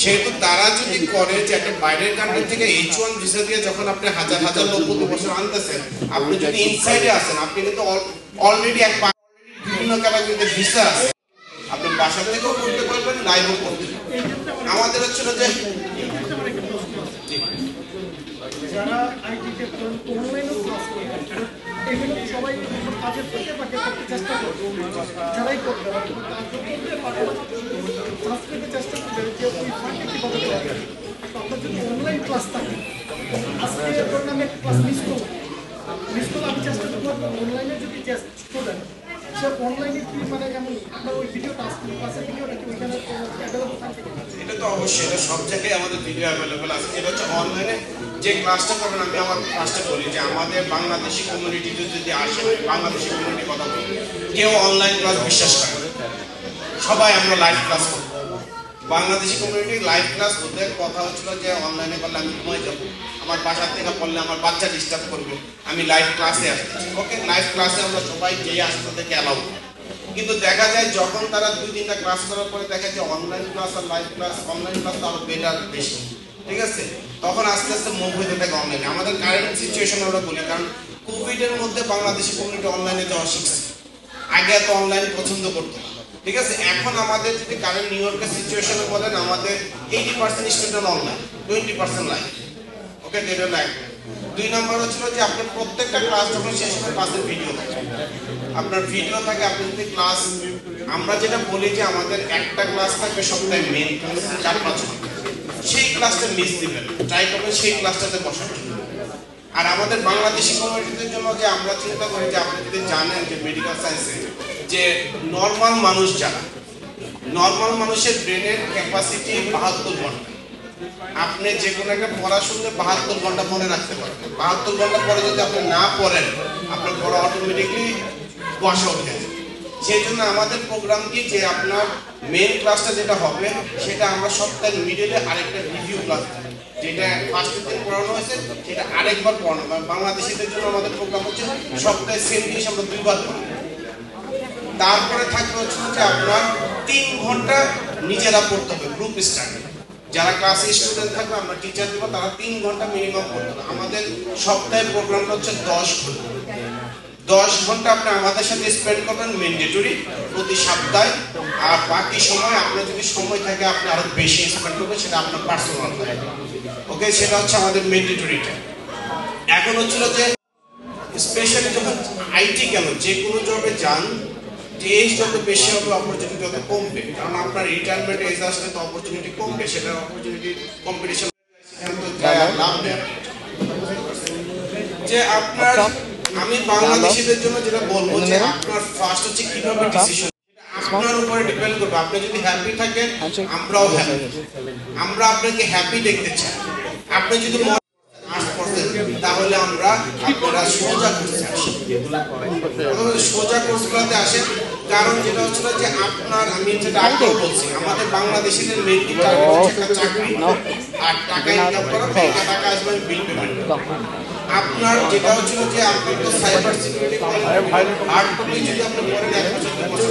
সেহেতু তারা যদি করে যে একটা বাইরের কান্ট্রি থেকে এইচ ওয়ান ভিসা দিয়ে যখন আপনি হাজার হাজার লোক প্রতি বছর আনতেছেন আপনি যদি ইনসাইডে আসেন আপনি কিন্তু অলরেডি এক বিভিন্ন ক্যাটাগরিতে ভিসা আছে। আপনি বাসা থেকেও করতে পারবেন লাইভও করতে পারবেন। আমাদের হচ্ছিল যে যারা আইটিতে অনলাইনেও ক্লাস করে এগুলো সবাই কাজের করতে পারবে করতে চেষ্টা করবে যারাই করবে করতে চেষ্টা করবে যে ওই ফান্ডে কীভাবে দেওয়া আপনার যদি অনলাইন ক্লাস থাকে, আজকে ধরুন আমি ক্লাস মিস করব। মিস করলে আমি চেষ্টা করব অনলাইনে যদি স্টুডেন্ট সে অনলাইনে কি মানে যেমন আপনার ওই ভিডিওটা আসছে ক্লাসের ভিডিওটা কি ওইখানে এটা তো অবশ্যই, এটা সব জায়গায় আমাদের ভিডিও অ্যাভেলেবল আছে। এটা হচ্ছে অনলাইনে যে ক্লাসটা করবেন, আমি আমার ক্লাসটা করি যে আমাদের বাংলাদেশি কমিউনিটিতে যদি আসে বাংলাদেশি কমিউনিটি কথা বলি। কেউ অনলাইন ক্লাস বিশ্বাস করে সবাই আমরা লাইভ ক্লাস করি বাংলাদেশি কমিউনিটি লাইভ ক্লাস ওদের কথা হচ্ছিল যে অনলাইনে করলে আমি ঘুমাই যাব। আমার বাসার থেকে পড়লে আমার বাচ্চা ডিস্টার্ব করবে। আমি লাইভ ক্লাসে আসতেছি ওকে লাইভ ক্লাসে আমরা সবাই যেই আসতে থেকে অ্যালাউ কিন্তু দেখা যায় যখন তারা দুই তিনটা ক্লাস করার পরে দেখা যায় অনলাইন ক্লাস আর লাইভ ক্লাস অনলাইন ক্লাস আরও বেটার বেশি। ঠিক আছে? তখন আস্তে আস্তে মুভ হইতে থাকে অনলাইনে আমাদের কারেন্ট সিচুয়েশন আমরা বলি, কারণ কোভিডের মধ্যে বাংলাদেশি কমিউনিটি অনলাইনে যাওয়া শিখছে। আগে এত অনলাইন পছন্দ করতো ঠিক আছে? এখন আমাদের যদি কারেন্ট নিউ ইয়র্কের সিচুয়েশনে বলেন, আমাদের eighty percent student online twenty percent line okay যেটা লাইভ দুই নম্বর হচ্ছিল যে আপনার প্রত্যেকটা ক্লাস যখন শেষ হবে ক্লাসের ভিডিও থাকে। আপনার ভিডিও থাকে, আপনি যদি ক্লাস আমরা যেটা বলি যে আমাদের একটা ক্লাস থাকবে সপ্তাহে মেন ক্লাস চার পাঁচ ঘণ্টা। সেই ক্লাসটা মিস দিবেন। ট্রাই করবেন সেই ক্লাসটাতে বসার আর আমাদের বাংলাদেশি কমিউনিটিদের জন্য যে আমরা চিন্তা করি যে আপনি যদি জানেন যে মেডিকেল সায়েন্সে যে নর্মাল মানুষ যারা নর্মাল মানুষের ব্রেনের ক্যাপাসিটি বাহাত্তর ঘণ্টা। আপনি যে কোনো একটা পড়া শুনলে বাহাত্তর ঘণ্টা মনে রাখতে পারেন। বাহাত্তর ঘণ্টা পরে যদি আপনি না পড়েন, আপনার পড়া অটোমেটিকলি বসা যাবে সেই জন্য আমাদের প্রোগ্রাম কি যে আপনার মেন ক্লাসটা যেটা হবে, সেটা আমরা সপ্তাহের মিডিলে আরেকটা রিভিউ ক্লাস যেটা ফার্স্ট দিন পড়ানো হয়েছে, সেটা আরেকবার পড়ানো মানে বাংলাদেশিদের জন্য আমাদের প্রোগ্রাম হচ্ছে সপ্তাহে সেম জিনিস আমরা দুইবার পড়াবো তারপরে থাকবে হচ্ছে যে আপনার তিন ঘণ্টা নিজেরা পড়তে হবে গ্রুপ স্টাডি যারা ক্লাসে স্টুডেন্ট থাকবে, আমরা টিচার দেবো, তারা তিন ঘণ্টা মিনিমাম পড়তে হবে। আমাদের সপ্তাহের প্রোগ্রামটা হচ্ছে দশ ঘণ্টা। দশ ঘণ্টা আপনি আমাদের সাথে স্পেন্ড করবেন ম্যান্ডেটরি প্রতি সপ্তাহে। আর বাকি সময় আপনার যদি সময় থাকে, আপনি আরও বেশি স্পেন্ড করবেন, সেটা আপনার পার্সোনাল ওকে সেটা হচ্ছে আমাদের ম্যান্ডেটরিটা এখন হচ্ছিল যে স্পেশালি যখন আইটি কেন যে কোনো জবে যান এজ যত বেশি হবে অপরচুনিটি তত কমবে। কারণ আপনার রিটায়ারমেন্ট এজ আসলে তো অপরচুনিটি কমবে, সেটা অপরচুনিটি কম্পিটিশন যে আপনার আমি বাংলাদেশিদের জন্য যেটা বলব যে আপনার ফার্স্ট হচ্ছে কীভাবে ডিসিশন আপনার উপরে ডিপেন্ড করবে। আপনি যদি হ্যাপি থাকেন আমরাও হ্যাপি আমরা আপনাকে হ্যাপি দেখতে চাই। আপনি যদি মনে তাহলে আমরা আপনারা সোজা কোর্সে আসি অথবা সোজা কোর্সগুলোতে আসেন। কারণ যেটা হচ্ছিল যে আপনার আমি যেটা আগেও বলছি আমাদের বাংলাদেশিদের মেইন টার্গেট হচ্ছে একটা চাকরি আর টাকা ইনকাম করা টাকা আসবে বিল পেমেন্ট আপনার যেটা হচ্ছিল যে আপনার তো সাইবার সিকিউরিটি হার্ড কপি যদি আপনি পড়েন এক বছর দু বছর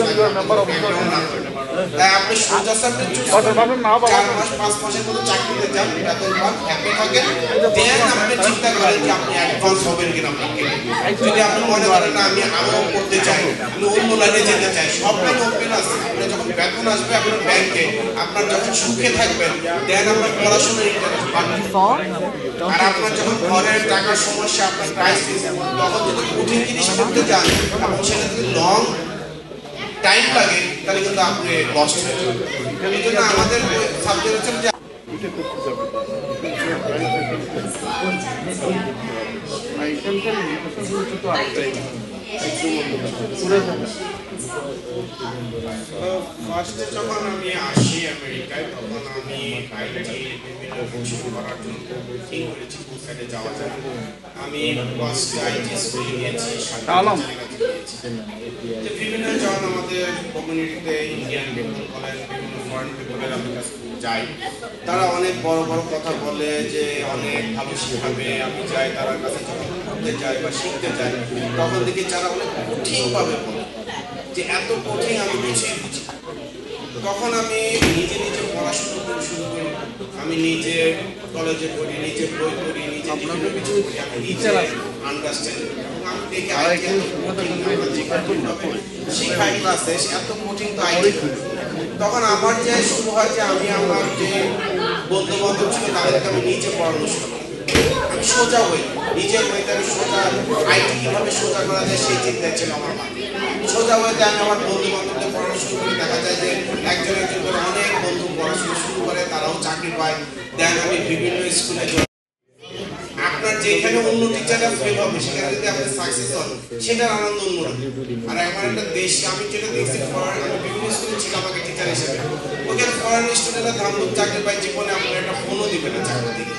লাগবে তাই আপনি সোজা সাবজেক্ট চার মাস পাঁচ মাসের মতো চাকরিতে যান বেতন পান হ্যাপি থাকেন দেন আপনি চিন্তা করেন যে আপনি অ্যাডভান্স হবেন কিনা আপনাকে যদি আপনি মনে করেন না আমি করতে চাই আমি অন্য লাইনে যেতে চাই। সব লাইন ওপেন আছে আপনি যখন বেতন আসবে আপনার ব্যাংকে আপনার যখন সুখে থাকবেন দেন আপনার পড়াশোনার ইন্টারেস্ট বাড়বে। আর আপনার যখন ঘরের টাকার সমস্যা আপনার ক্রাইসিস তখন যদি কঠিন জিনিস করতে যান এবং সেটা যদি লং টাইম লাগে তাহলে কিন্তু আপনি লস্ট হয়ে যাবেন এই জন্য আমাদের সাবজেক্ট হচ্ছে যে ফার্স্টে যখন আমি আসি আমেরিকায় তখন আমি আইটি বিভিন্ন কিছু করার জন্য ঠিক করেছি কোন যাওয়া যায় আমি ফার্স্ট আইটি স্কুলে গিয়েছি বিভিন্ন জন আমাদের কমিউনিটিতে ইন্ডিয়ান পিপল বলেন বিভিন্ন ফরেন পিপলের আমি কাছে যাই। তারা অনেক বড় বড় কথা বলে যে অনেক ভালো শিখাবে আমি যাই তারা কাছে যখন পড়তে যাই বা শিখতে যাই তখন দেখি যারা অনেক কঠিনভাবে বলে যে এত কঠিন আমি কিছুই বুঝি। তখন আমি নিজে নিজে পড়াশোনা করতে শুরু করি। আমি নিজে কলেজে পড়ি নিজে বই পড়ি নিজে বিভিন্ন কিছু করি। আমি নিজে আন্ডারস্ট্যান্ড এত কঠিন আমরা যেখানে শিখাই ক্লাসে এত কঠিন তো তখন আমার যে শুরু হয় যে আমি আমার যে বন্ধু বান্ধব ছিল তাদেরকে আমি নিজে পড়ানো শুরু করি। আমি সোজা হই। নিজের বইতে আমি সোজা আইটি কীভাবে সোজা করা যায় সেই চিন্তা ছিল আমার মাথায় সোজা হইতে আমি আমার বন্ধু বান্ধবদের পড়ানো শুরু করি দেখা যায় যে একজন একজন করে অনেক বন্ধু পড়াশোনা শুরু করে, তারাও চাকরি পায়। দেন আমি বিভিন্ন স্কুলে আপনার যেখানে অন্য টিচাররা ফেল হবে, সেখানে যদি আপনি সাকসেস হন, সেটার আনন্দ অন্যরকম। আর আমার একটা দেশ, আমি যেটা দেখছি ফরেন বিভিন্ন স্কুলে ছিলাম আমাকে টিচার হিসেবে। ওখানে ফরেন স্টুডেন্টরা ধামধুম চাকরি পায়, জীবনে আপনার একটা ফোনও দিবে না চাকরি দিকে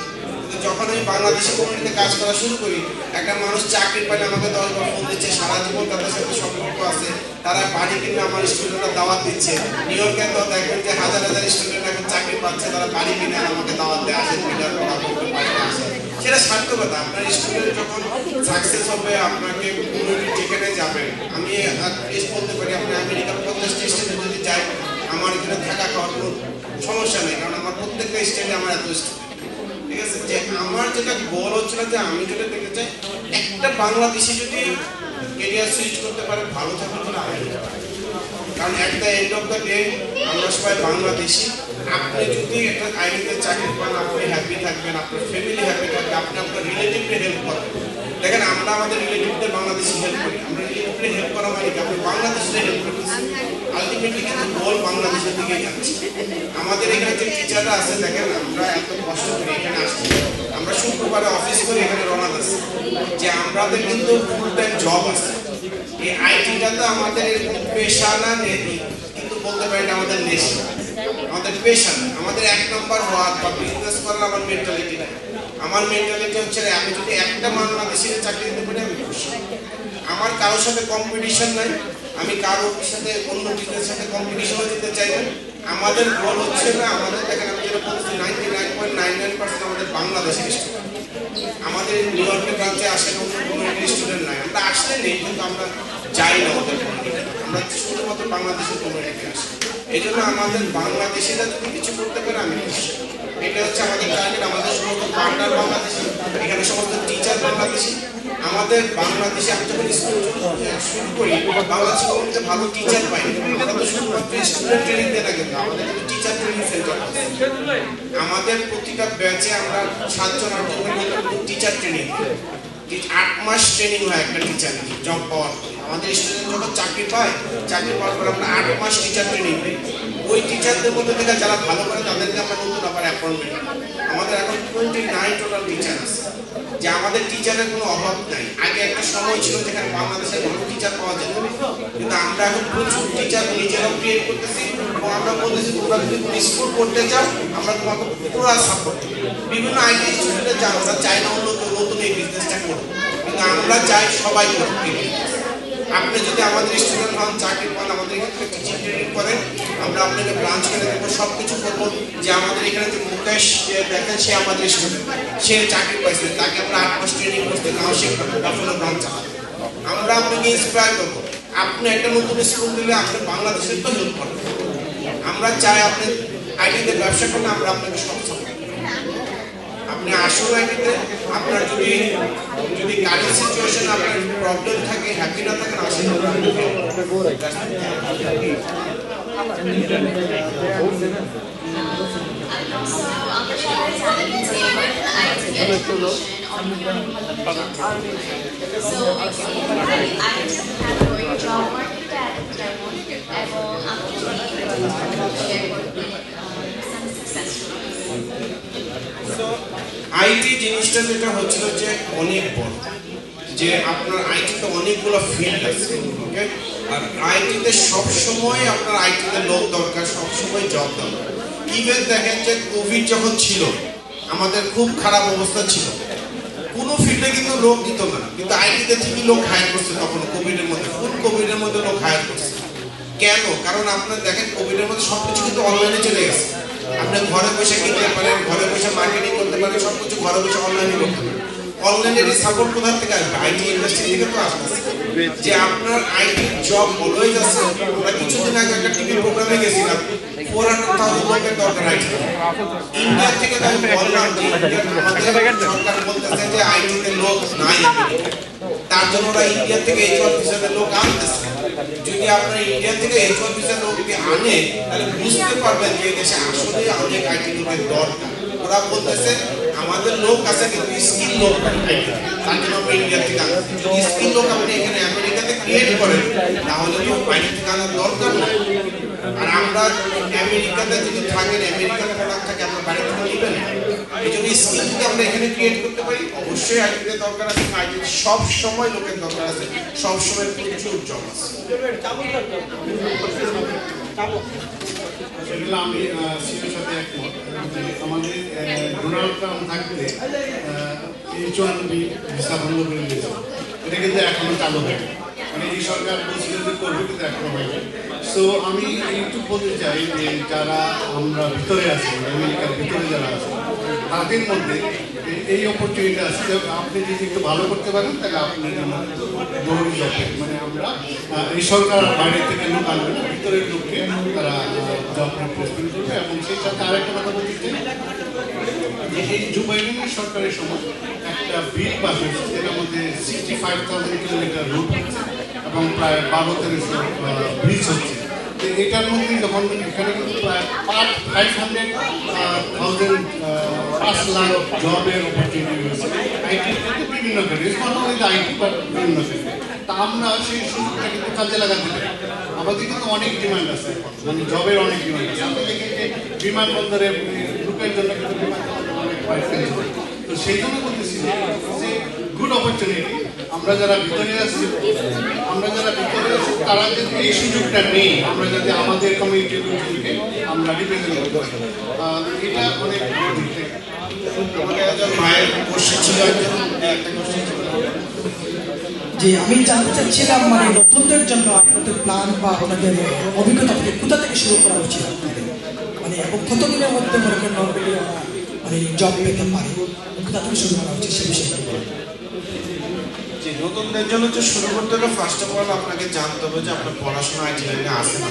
যখন আমি বাংলাদেশি কমিউনিটিতে কাজ করা শুরু করি, একটা মানুষ চাকরি পাইলে আমাকে দশ বার ফোন দিচ্ছে, সারা জীবন তাদের সাথে সম্পর্ক আছে, তারা বাড়ি কিনে আমার স্টুডেন্টরা দাওয়াত দিচ্ছে। নিউ ইয়র্কে তো দেখবেন যে হাজার হাজার স্টুডেন্ট এখন চাকরি পাচ্ছে, তারা বাড়ি কিনে আমাকে দাওয়াত দেয় আসে পড়া করতে পারে না। আসে সেটা সার্থকতা, আপনার স্টুডেন্ট যখন সাকসেস হবে, আপনাকে কমিউনিটি যেখানে যাবেন আমি বলতে পারি, আপনি আমেরিকার প্রত্যেকটা স্টেটে যদি যাই, আমার এখানে থাকা কোনো সমস্যা নেই, কারণ আমার প্রত্যেকটা স্টেটে আমার এত স্টুডেন্ট ঠিক আছে? যে আমার যেটা গোল হচ্ছিল যে আমি যেটা দেখতে চাই, একটা বাংলাদেশি যদি কেরিয়ার সুইচ করতে পারে, ভালো থাকবে বলে আমি। কারণ একটা এন্ড অফ দ্য ডে আমরা সবাই বাংলাদেশি। আপনি যদি একটা আইনিতে চাকরি পান, আপনি হ্যাপি থাকবেন, আপনার ফ্যামিলি হ্যাপি থাকবে, আপনি আপনার রিলেটিভকে হেল্প করবেন। দেখেন, আমরা আমাদের রিলেটিভদের বাংলাদেশে হেল্প করি। আমরা রিলেটিভকে হেল্প করা মানে আপনি বাংলাদেশে হেল্প করতেছি। আলটিমেটলি কিন্তু গোল বাংলাদেশের দিকে যাচ্ছে? আমাদের এখানে যে টিচাররা আছে, দেখেন, আমরা এত কষ্ট করে এখানে আসছি। আমরা শুক্রবারে অফিস করে এখানে রওনা দিচ্ছি। যে আমাদের কিন্তু ফুল টাইম জব আছে। এই আইটিটা তো আমাদের এরকম পেশা না নেই, কিন্তু বলতে পারি এটা আমাদের নেশা। আমাদের পেশা আমাদের এক নম্বর ওয়ার্ক বা বিজনেস করার আমার মেন্টালিটি আমার মেন্টালিটি হচ্ছে আমি যদি একটা বাংলাদেশের চাকরি দিতে পারি, আমি খুশি। আমার কারোর সাথে কম্পিটিশন নাই, আমি কারোর সাথে, অন্য বিজনেসের সাথে কম্পিটিশনে যেতে চাই না। আমাদের গোল হচ্ছে না, আমাদের, দেখেন আমি যেটা বলছি ninety nine point nine nine percent আমাদের বাংলাদেশের আমাদের নিউ ইয়র্কের ব্রাঞ্চে অন্য কোনো স্টুডেন্ট নাই। আমরা আসলে নেই, কিন্তু আমরা যাই না তে। আমরা শুধুমাত্র বাংলাদেশের কমিউনিটি আসি এই জন্য আমাদের বাংলাদেশিরা যদি কিছু করতে পারে, আমি এটা হচ্ছে আমাদের টার্গেট আমাদের সমস্ত পার্টনার বাংলাদেশি, এখানে সমস্ত টিচার বাংলাদেশি। আমাদের বাংলাদেশে আমি যখন স্কুল শুরু করি বাংলাদেশে কমিউনিটিতে ভালো টিচার পাই শুধুমাত্র স্টুডেন্ট ট্রেনিং দিয়ে না কিন্তু। আমাদের কিন্তু টিচার ট্রেনিং সেন্টার আমাদের প্রতিটা ব্যাচে আমরা সাতজন, আটজন টিচার ট্রেনিং আট মাস ট্রেনিং হয় একটা টিচার জব পাওয়ার। আমাদের স্টুডেন্ট যখন চাকরি পায়, চাকরি পাওয়ার পর আমরা আট মাস টিচার ট্রেনিং দিই ওই টিচারদের মধ্যে থেকে যারা ভালো করে, তাদেরকে আমরা নতুন আবার অ্যাপয়েন্টমেন্ট আমাদের এখন টোয়েন্টি নাইন টোটাল টিচার আছে। যে আমাদের টিচারের কোনো অভাব নাই। আগে একটা সময় ছিল যেখানে বাংলাদেশে ভালো টিচার পাওয়া যেত। কিন্তু আমরা এখন প্রচুর টিচার নিজেরাও ক্রিয়েট করতেছি এবং আমরা বলতেছি, তোমরা যদি স্কুল করতে চাও, আমরা তোমাকে পুরো সাপোর্ট বিভিন্ন আইটি স্টুডেন্টরা চাই ওরা চাই না অন্য নতুন এই বিজনেসটা করবে কিন্তু আমরা চাই সবাই করতে আপনি যদি আমাদের স্টুডেন্ট হন, চাকরি পান, আমাদের এখানে টিচিং ট্রেনিং করেন, আমরা আপনাকে ব্রাঞ্চ করে দেবো সব কিছু করব যে আমাদের এখানে যে মুকেশ দেখেন, সে আমাদের স্টুডেন্ট সে চাকরি পাইছে, তাকে আমরা আট মাস ট্রেনিং করতে নাও এখনও ব্রাঞ্চ আমরা আপনাকে ইন্সপায়ার করব। আপনি একটা নতুন স্কুল দিলে আপনি বাংলাদেশের তো হেল্প করবেন আমরা চাই আপনি আইটিতে ব্যবসা করেন আমরা আপনাকে সব সাপোর্ট আপনি আসুন আইটিতে আপনার যদি যদি কারেন্ট সিচুয়েশন আপনার প্রবলেম থাকে হ্যাপি না থাকেন আসেন um, So, I আইটি জিনিসটা যেটা হচ্ছিল যে অনেক বড়। যে আপনার আইটিতে অনেকগুলো ফিল্ড আছে ওকে আর আইটিতে সব সময় আপনার আইটিতে লোক দরকার সব সময় জব দরকার। ইভেন দেখেন যে কোভিড যখন ছিল, আমাদের খুব খারাপ অবস্থা ছিল। কোনো ফিল্ডে কিন্তু লোক দিত না, কিন্তু আইটিতে ঠিকই লোক হায়ার করছে তখন কোভিডের মধ্যে ফুল কোভিডের মধ্যে লোক হায়ার করছে। কেন? কারণ আপনার দেখেন কোভিডের মধ্যে সবকিছু কিন্তু অনলাইনে চলে গেছে। আপনি ঘরে বসে কিনতে পারেন, ঘরে বসে মার্কেটিং করতে পারেন, সবকিছু ঘরে বসে অনলাইনে করতে পারেন। অনলাইনের সাপোর্ট কোথা থেকে আসবে? আইটি ইন্ডাস্ট্রি থেকে তো আসবে। যে আপনার আইটি জব অলওয়েজ আছে আমরা কিছুদিন আগে একটা টিভি প্রোগ্রামে গেছিলাম ফোর হান্ড্রেড থাউজেন্ড লোকের দরকার আইটি ইন্ডিয়া থেকে তো আমি বললাম যে সরকার বলতেছে যে আইটিতে লোক নাই। তার জন্য ওরা ইন্ডিয়া থেকে এইচ অফিসারের লোক আনতেছে। যদি আপনার ইন্ডিয়া থেকে এইচ অফিসার লোককে আনে, তাহলে বুঝতে পারবেন যে দেশে আসলে অনেক আইটি লোকের দরকার। ওরা বলতেছে, আমাদের লোক আছে কিন্তু স্কিল লোক আমরা ইন্ডিয়া যদি আমেরিকাতে যদি থাকেন আমেরিকান প্রোডাক্ট থাকে আমরা থেকে নেবেন? যদি আমরা এখানে ক্রিয়েট করতে পারি, অবশ্যই দরকার আছে লোকের দরকার আছে। আমি সাথে একমত। আমাদের থাকলে এটা কিন্তু মানে এই আমি একটু বলতে চাই যে যারা আমরা ভিতরে আছি আমেরিকার ভিতরে যারা আছে তাদের মধ্যে এই- অপরচুনিটি যে আপনি যদি একটু ভালো করতে পারেন তাহলে আপনার মানে আমরা এই সরকার বাইরে থেকে লোক আনবে না, ভিতরের লোককে তারা জব রিপ্লেসমেন্ট করবে। এবং সেই সাথে আরেকটা কথা বলতে চাই যে এই জো বাইডেনের সরকারের সময় একটা বিল পাস হয়েছে যেটার মধ্যে sixty five thousand kilometre route এবং প্রায় বারো তেরোশো ব্রিজ হচ্ছে। এটার মধ্যে যখন এখানে কিন্তু ফাইভ হান্ড্রেড পাঁচ লাখ জবের অপরচুনিটি রয়েছে। বিভিন্ন ক্ষেত্রে আইটি বিভিন্ন তা আমরা সেই সুযোগটা কিন্তু কাজে লাগাতে পারি। আমাদের কিন্তু অনেক ডিমান্ড আছে। মানে জবের অনেক ডিমান্ড আছে। আমরা দেখি যে বিমানবন্দরে লোকের জন্য কিন্তু অনেক তো সেই জন্য বলতেছি গুড অপরচুনিটি আমরা যারা ভিতরে আছি, আমরা যারা ভিতরে আছি, তারা যদি এই সুযোগটা নেই। আমরা যদি আমাদের কমিউনিটির লোকজনকে আমরা রিপ্রেজেন্ট করতে পারি। এটা অনেক আমি জানতে চাচ্ছিলাম মানে নতুনদের জন্য আপনাদের প্ল্যান বা আপনাদের অভিজ্ঞতা থেকে কোথা থেকে শুরু করা উচিত মানে এবং কতদিনের মধ্যে মনে করেন নর্মালি মানে জব পেতে পারে? কোথা থেকে শুরু করা উচিত সে বিষয়ে? নতুনদের জন্য যে শুরু করতে হলে ফার্স্ট অফ অল আপনাকে জানতে হবে যে আপনার পড়াশোনা আইটি লাইনে আছে না।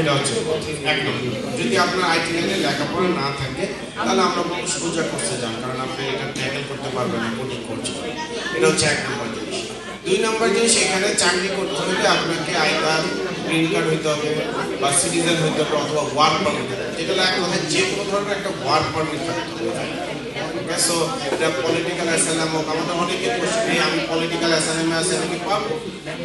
এটা হচ্ছে কথা। এক নম্বর যদি আপনার আইটি লাইনে লেখাপড়া না থাকে, তাহলে আমরা বলব সোজা করতে যান কারণ আপনি এটা ট্যাকেল করতে পারবেন না কোডিং করছে এটা হচ্ছে এক নম্বর জিনিস দুই নম্বর জিনিস, এখানে চাকরি করতে হলে আপনাকে আইদার গ্রিন কার্ড হইতে হবে বা সিটিজেন হইতে হবে অথবা ওয়ার্ক পারমিট যেটা এক কথা যে কোনো ধরনের একটা ওয়ার্ক পারমিট থাকতে হবে সো এটা পলিটিক্যাল অ্যাসাইলাম হোক, আমাদের অনেকে প্রশ্ন আমি পলিটিক্যাল অ্যাসাইলামে আছে কি পাবো?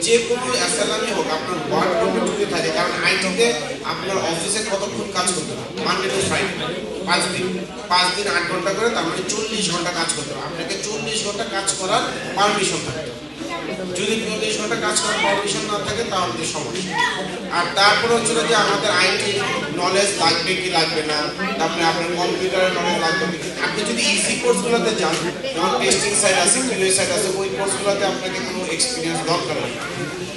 যে কোনো অ্যাসাইলামই হোক, আপনার ওয়ার্ড যদি থাকে, কারণ আইটিতে আপনার অফিসে কতক্ষণ কাজ করতে হবে? মানডে টু ফ্রাইডে পাঁচ দিন। পাঁচ দিন আট ঘণ্টা করে, তার মানে চল্লিশ ঘণ্টা কাজ করতে হবে। আপনাকে চল্লিশ ঘণ্টা কাজ করার পারমিশন থাকতে হবে। যদি ঘণ্টা কাজ করার পারমিশন না থাকে, তাহলে সমস্যা। আর তারপরে হচ্ছে যে আমাদের আইটি নলেজ লাগবে কি লাগবে না, তারপরে আপনার কম্পিউটারের নলেজ লাগবে কি? আপনি যদি ইজি কোর্সগুলোতে যান, যেমন টেস্টিং সাইড আছে কিউএ সাইড আছে, ওই কোর্সগুলোতে আপনাকে কোনো এক্সপিরিয়েন্স দরকার নেই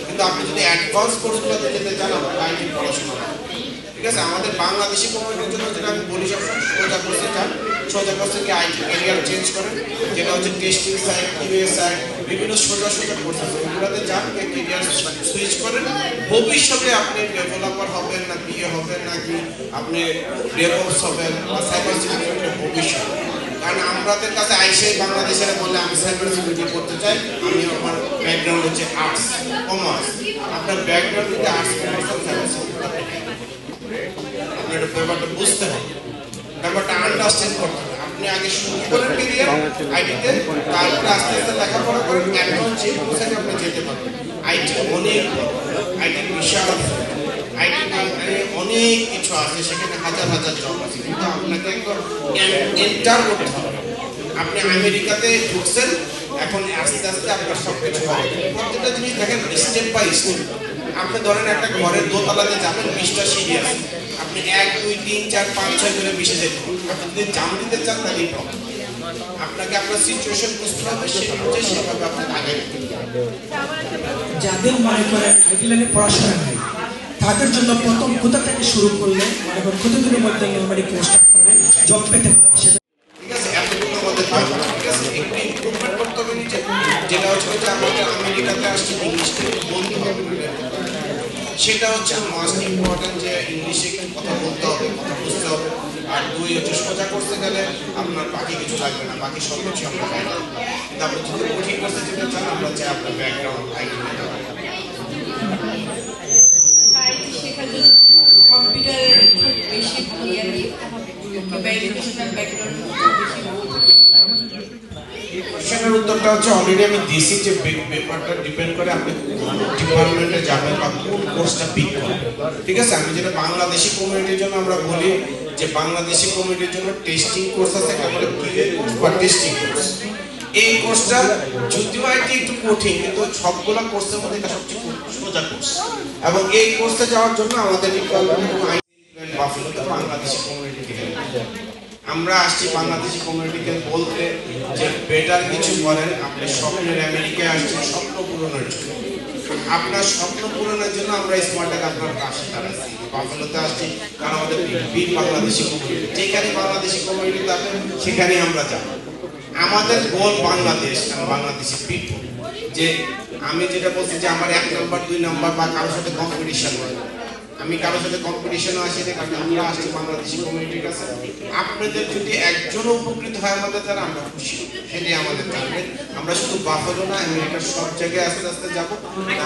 কিন্তু আপনি যদি অ্যাডভান্স কোর্সগুলোতে যেতে চান, আপনার আইটি পড়াশোনা ঠিক আছে? আমাদের বাংলাদেশি কমিউনিটির জন্য যেটা আমি বলি, সবসময় সোজা কোর্সে যান। সোজা কোর্স থেকে আইটি ক্যারিয়ার চেঞ্জ করেন যেটা হচ্ছে টেস্টিং সাইড কিউএ সাইড বিভিন্ন সোজা সোজা কোর্স আছে। ওগুলোতে যান ক্যারিয়ার সুইচ করেন। ভবিষ্যতে আপনি ডেভেলপার হবেন না বিএ হবেন না কি, আপনি ডেভলপস হবেন বা সাইবার সিকিউরিটির ভবিষ্যৎ। কারণ আমাদের কাছে আইসে বাংলাদেশের বলে আমি সাইবার সিকিউরিটি করতে চাই, আমি আমার ব্যাকগ্রাউন্ড হচ্ছে আর্টস কমার্স আপনার ব্যাকগ্রাউন্ড যদি আর্টস কমার্স সাইবার সিকিউরিটি আপনার ব্যাপারটা বুঝতে হবে। ব্যাপারটা আন্ডারস্ট্যান্ড করতে হবে। আপনি আগে শুরু করেন ক্যারিয়ার আইটিতে তারপরে আস্তে আস্তে লেখাপড়া করেন এখন যে পৌঁছাতে আপনি যেতে পারবেন। আইটি অনেক আইটি বিশাল আইটি অনেক কিছু আছে, সেখানে হাজার হাজার জব আছে। কিন্তু আপনাকে একদম এন্টার করতে হবে। আপনি আমেরিকাতে ঢুকছেন, এখন আস্তে আস্তে আপনার সব কিছু প্রত্যেকটা জিনিস দেখেন স্টেপ বাই স্টেপ আপনি ধরেন একটা ঘরের দোতলাতে যাবেন, বিশটা সিঁড়ি আছে। আপনি এক, দুই, তিন, চার, পাঁচ, ছয় করে মিশে যেতে আপনি যদি জাম দিতে চান, তাহলে আপনাকে আপনার সিচুয়েশন বুঝতে হবে সেই অনুযায়ী সেভাবে আপনাকে আগে যাদের মনে করে আইটি লাইনে পড়াশোনা নাই, তাদের জন্য প্রথম কোথা থেকে শুরু করলে, মনে করেন কতদিনের মধ্যে নর্মালি করে, জব পেতে পারে সেটা ঠিক আছে এতটুকু আমাদের দরকার ঠিক আছে একটু ইমপ্রুভমেন্ট করতে হবে নিজে যে আমাদের আমেরিকাতে হবে সেটা হচ্ছে মাস্ট ইম্পর্টেন্ট যে ইংলিশে কথা বলতে হবে, কথা বুঝতে হবে। আর দুই হচ্ছে সোজা করতে গেলে আপনার বাকি কিছু লাগবে না, বাকি সব কিছু আমরা পাই। না আপনি যদি কঠিন করতে যেতে চান, আমরা চাই আপনার ব্যাকগ্রাউন্ড আইডি কম্পিউটারের বেশি হবে ব্যাকগ্রাউন্ড সেটার উত্তরটা হচ্ছে অলরেডি আমি দিয়েছি যে পেপারটা ডিপেন্ড করে আপনি কোন ডিপার্টমেন্টে যাবেন বা কোন কোর্সটা পিক করবেন। ঠিক আছে? আমি যেটা বাংলাদেশি কমিউনিটির জন্য আমরা বলি যে বাংলাদেশি কমিউনিটির জন্য টেস্টিং কোর্স আছে, একটা বলে কোর্স বা টেস্টিং কোর্স এই কোর্সটা যদিও আইটি একটু কঠিন, কিন্তু সবগুলো কোর্সের মধ্যে এটা সবচেয়ে সোজা কোর্স এবং এই কোর্সে যাওয়ার জন্য আমাদের বাফেলোতে বাংলাদেশি কমিউনিটি আমরা আসছি বাংলাদেশি কমিউনিটিকে বলতে যে বেটার কিছু করেন আপনি স্বপ্নের আমেরিকায় আসছেন স্বপ্ন পূরণের জন্য। আপনার স্বপ্ন পূরণের জন্য আমরা স্মার্টের আপনার পাশে দাঁড়াচ্ছি। বাফেলোতে আসছি, কারণ আমাদের বীর বাংলাদেশি কমিউনিটি যেখানে বাংলাদেশি কমিউনিটি থাকবে সেখানে আমরা যাব আমাদের গোল বাংলাদেশ বাংলাদেশি পিপল যে আমি যেটা বলছি যে আমার এক নম্বর দুই নম্বর বা কারোর সাথে কম্পিটিশন আমি কারোর সাথে কম্পিটিশনও আসিনি কারণ আমরা আসছি বাংলাদেশি কমিউনিটির কাছে। আপনাদের যদি একজনও উপকৃত হয় আমাদের দ্বারা আমরা খুশি। সেটাই আমাদের টার্গেট আমরা শুধু বাফালো না আমেরিকার সব জায়গায় আস্তে আস্তে যাব।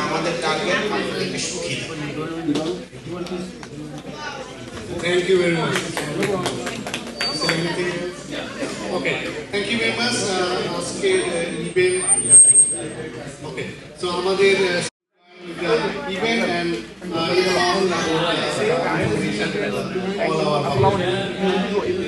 আমাদের টার্গেট আপনাদেরকে সুখী। Thank you very much. Okay, thank you very much. Uh, okay so আমাদের ইভেন্ট এন্ড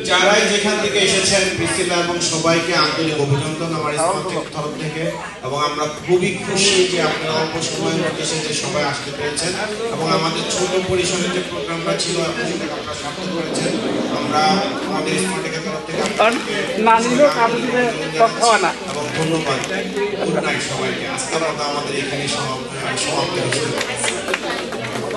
যারাই যেখান থেকে এসেছেন প্রিসিলা এবং সবাইকে আন্তরিক অভিনন্দন আমার স্পন্সর তরফ থেকে। এবং আমরা খুবই খুশি যে আপনারা অল্প সময়ের মধ্যে এসে সবাই আসতে পেরেছেন এবং আমাদের ছোট পরিসরে যে প্রোগ্রামটা ছিল আপনাদের আপনারা সার্থক করেছেন। আমরা আমাদের তরফ থেকে এবং ধন্যবাদ। গুড নাইট সবাইকে। আজকের মতো আমাদের এখানে সমাপ্ত হচ্ছে।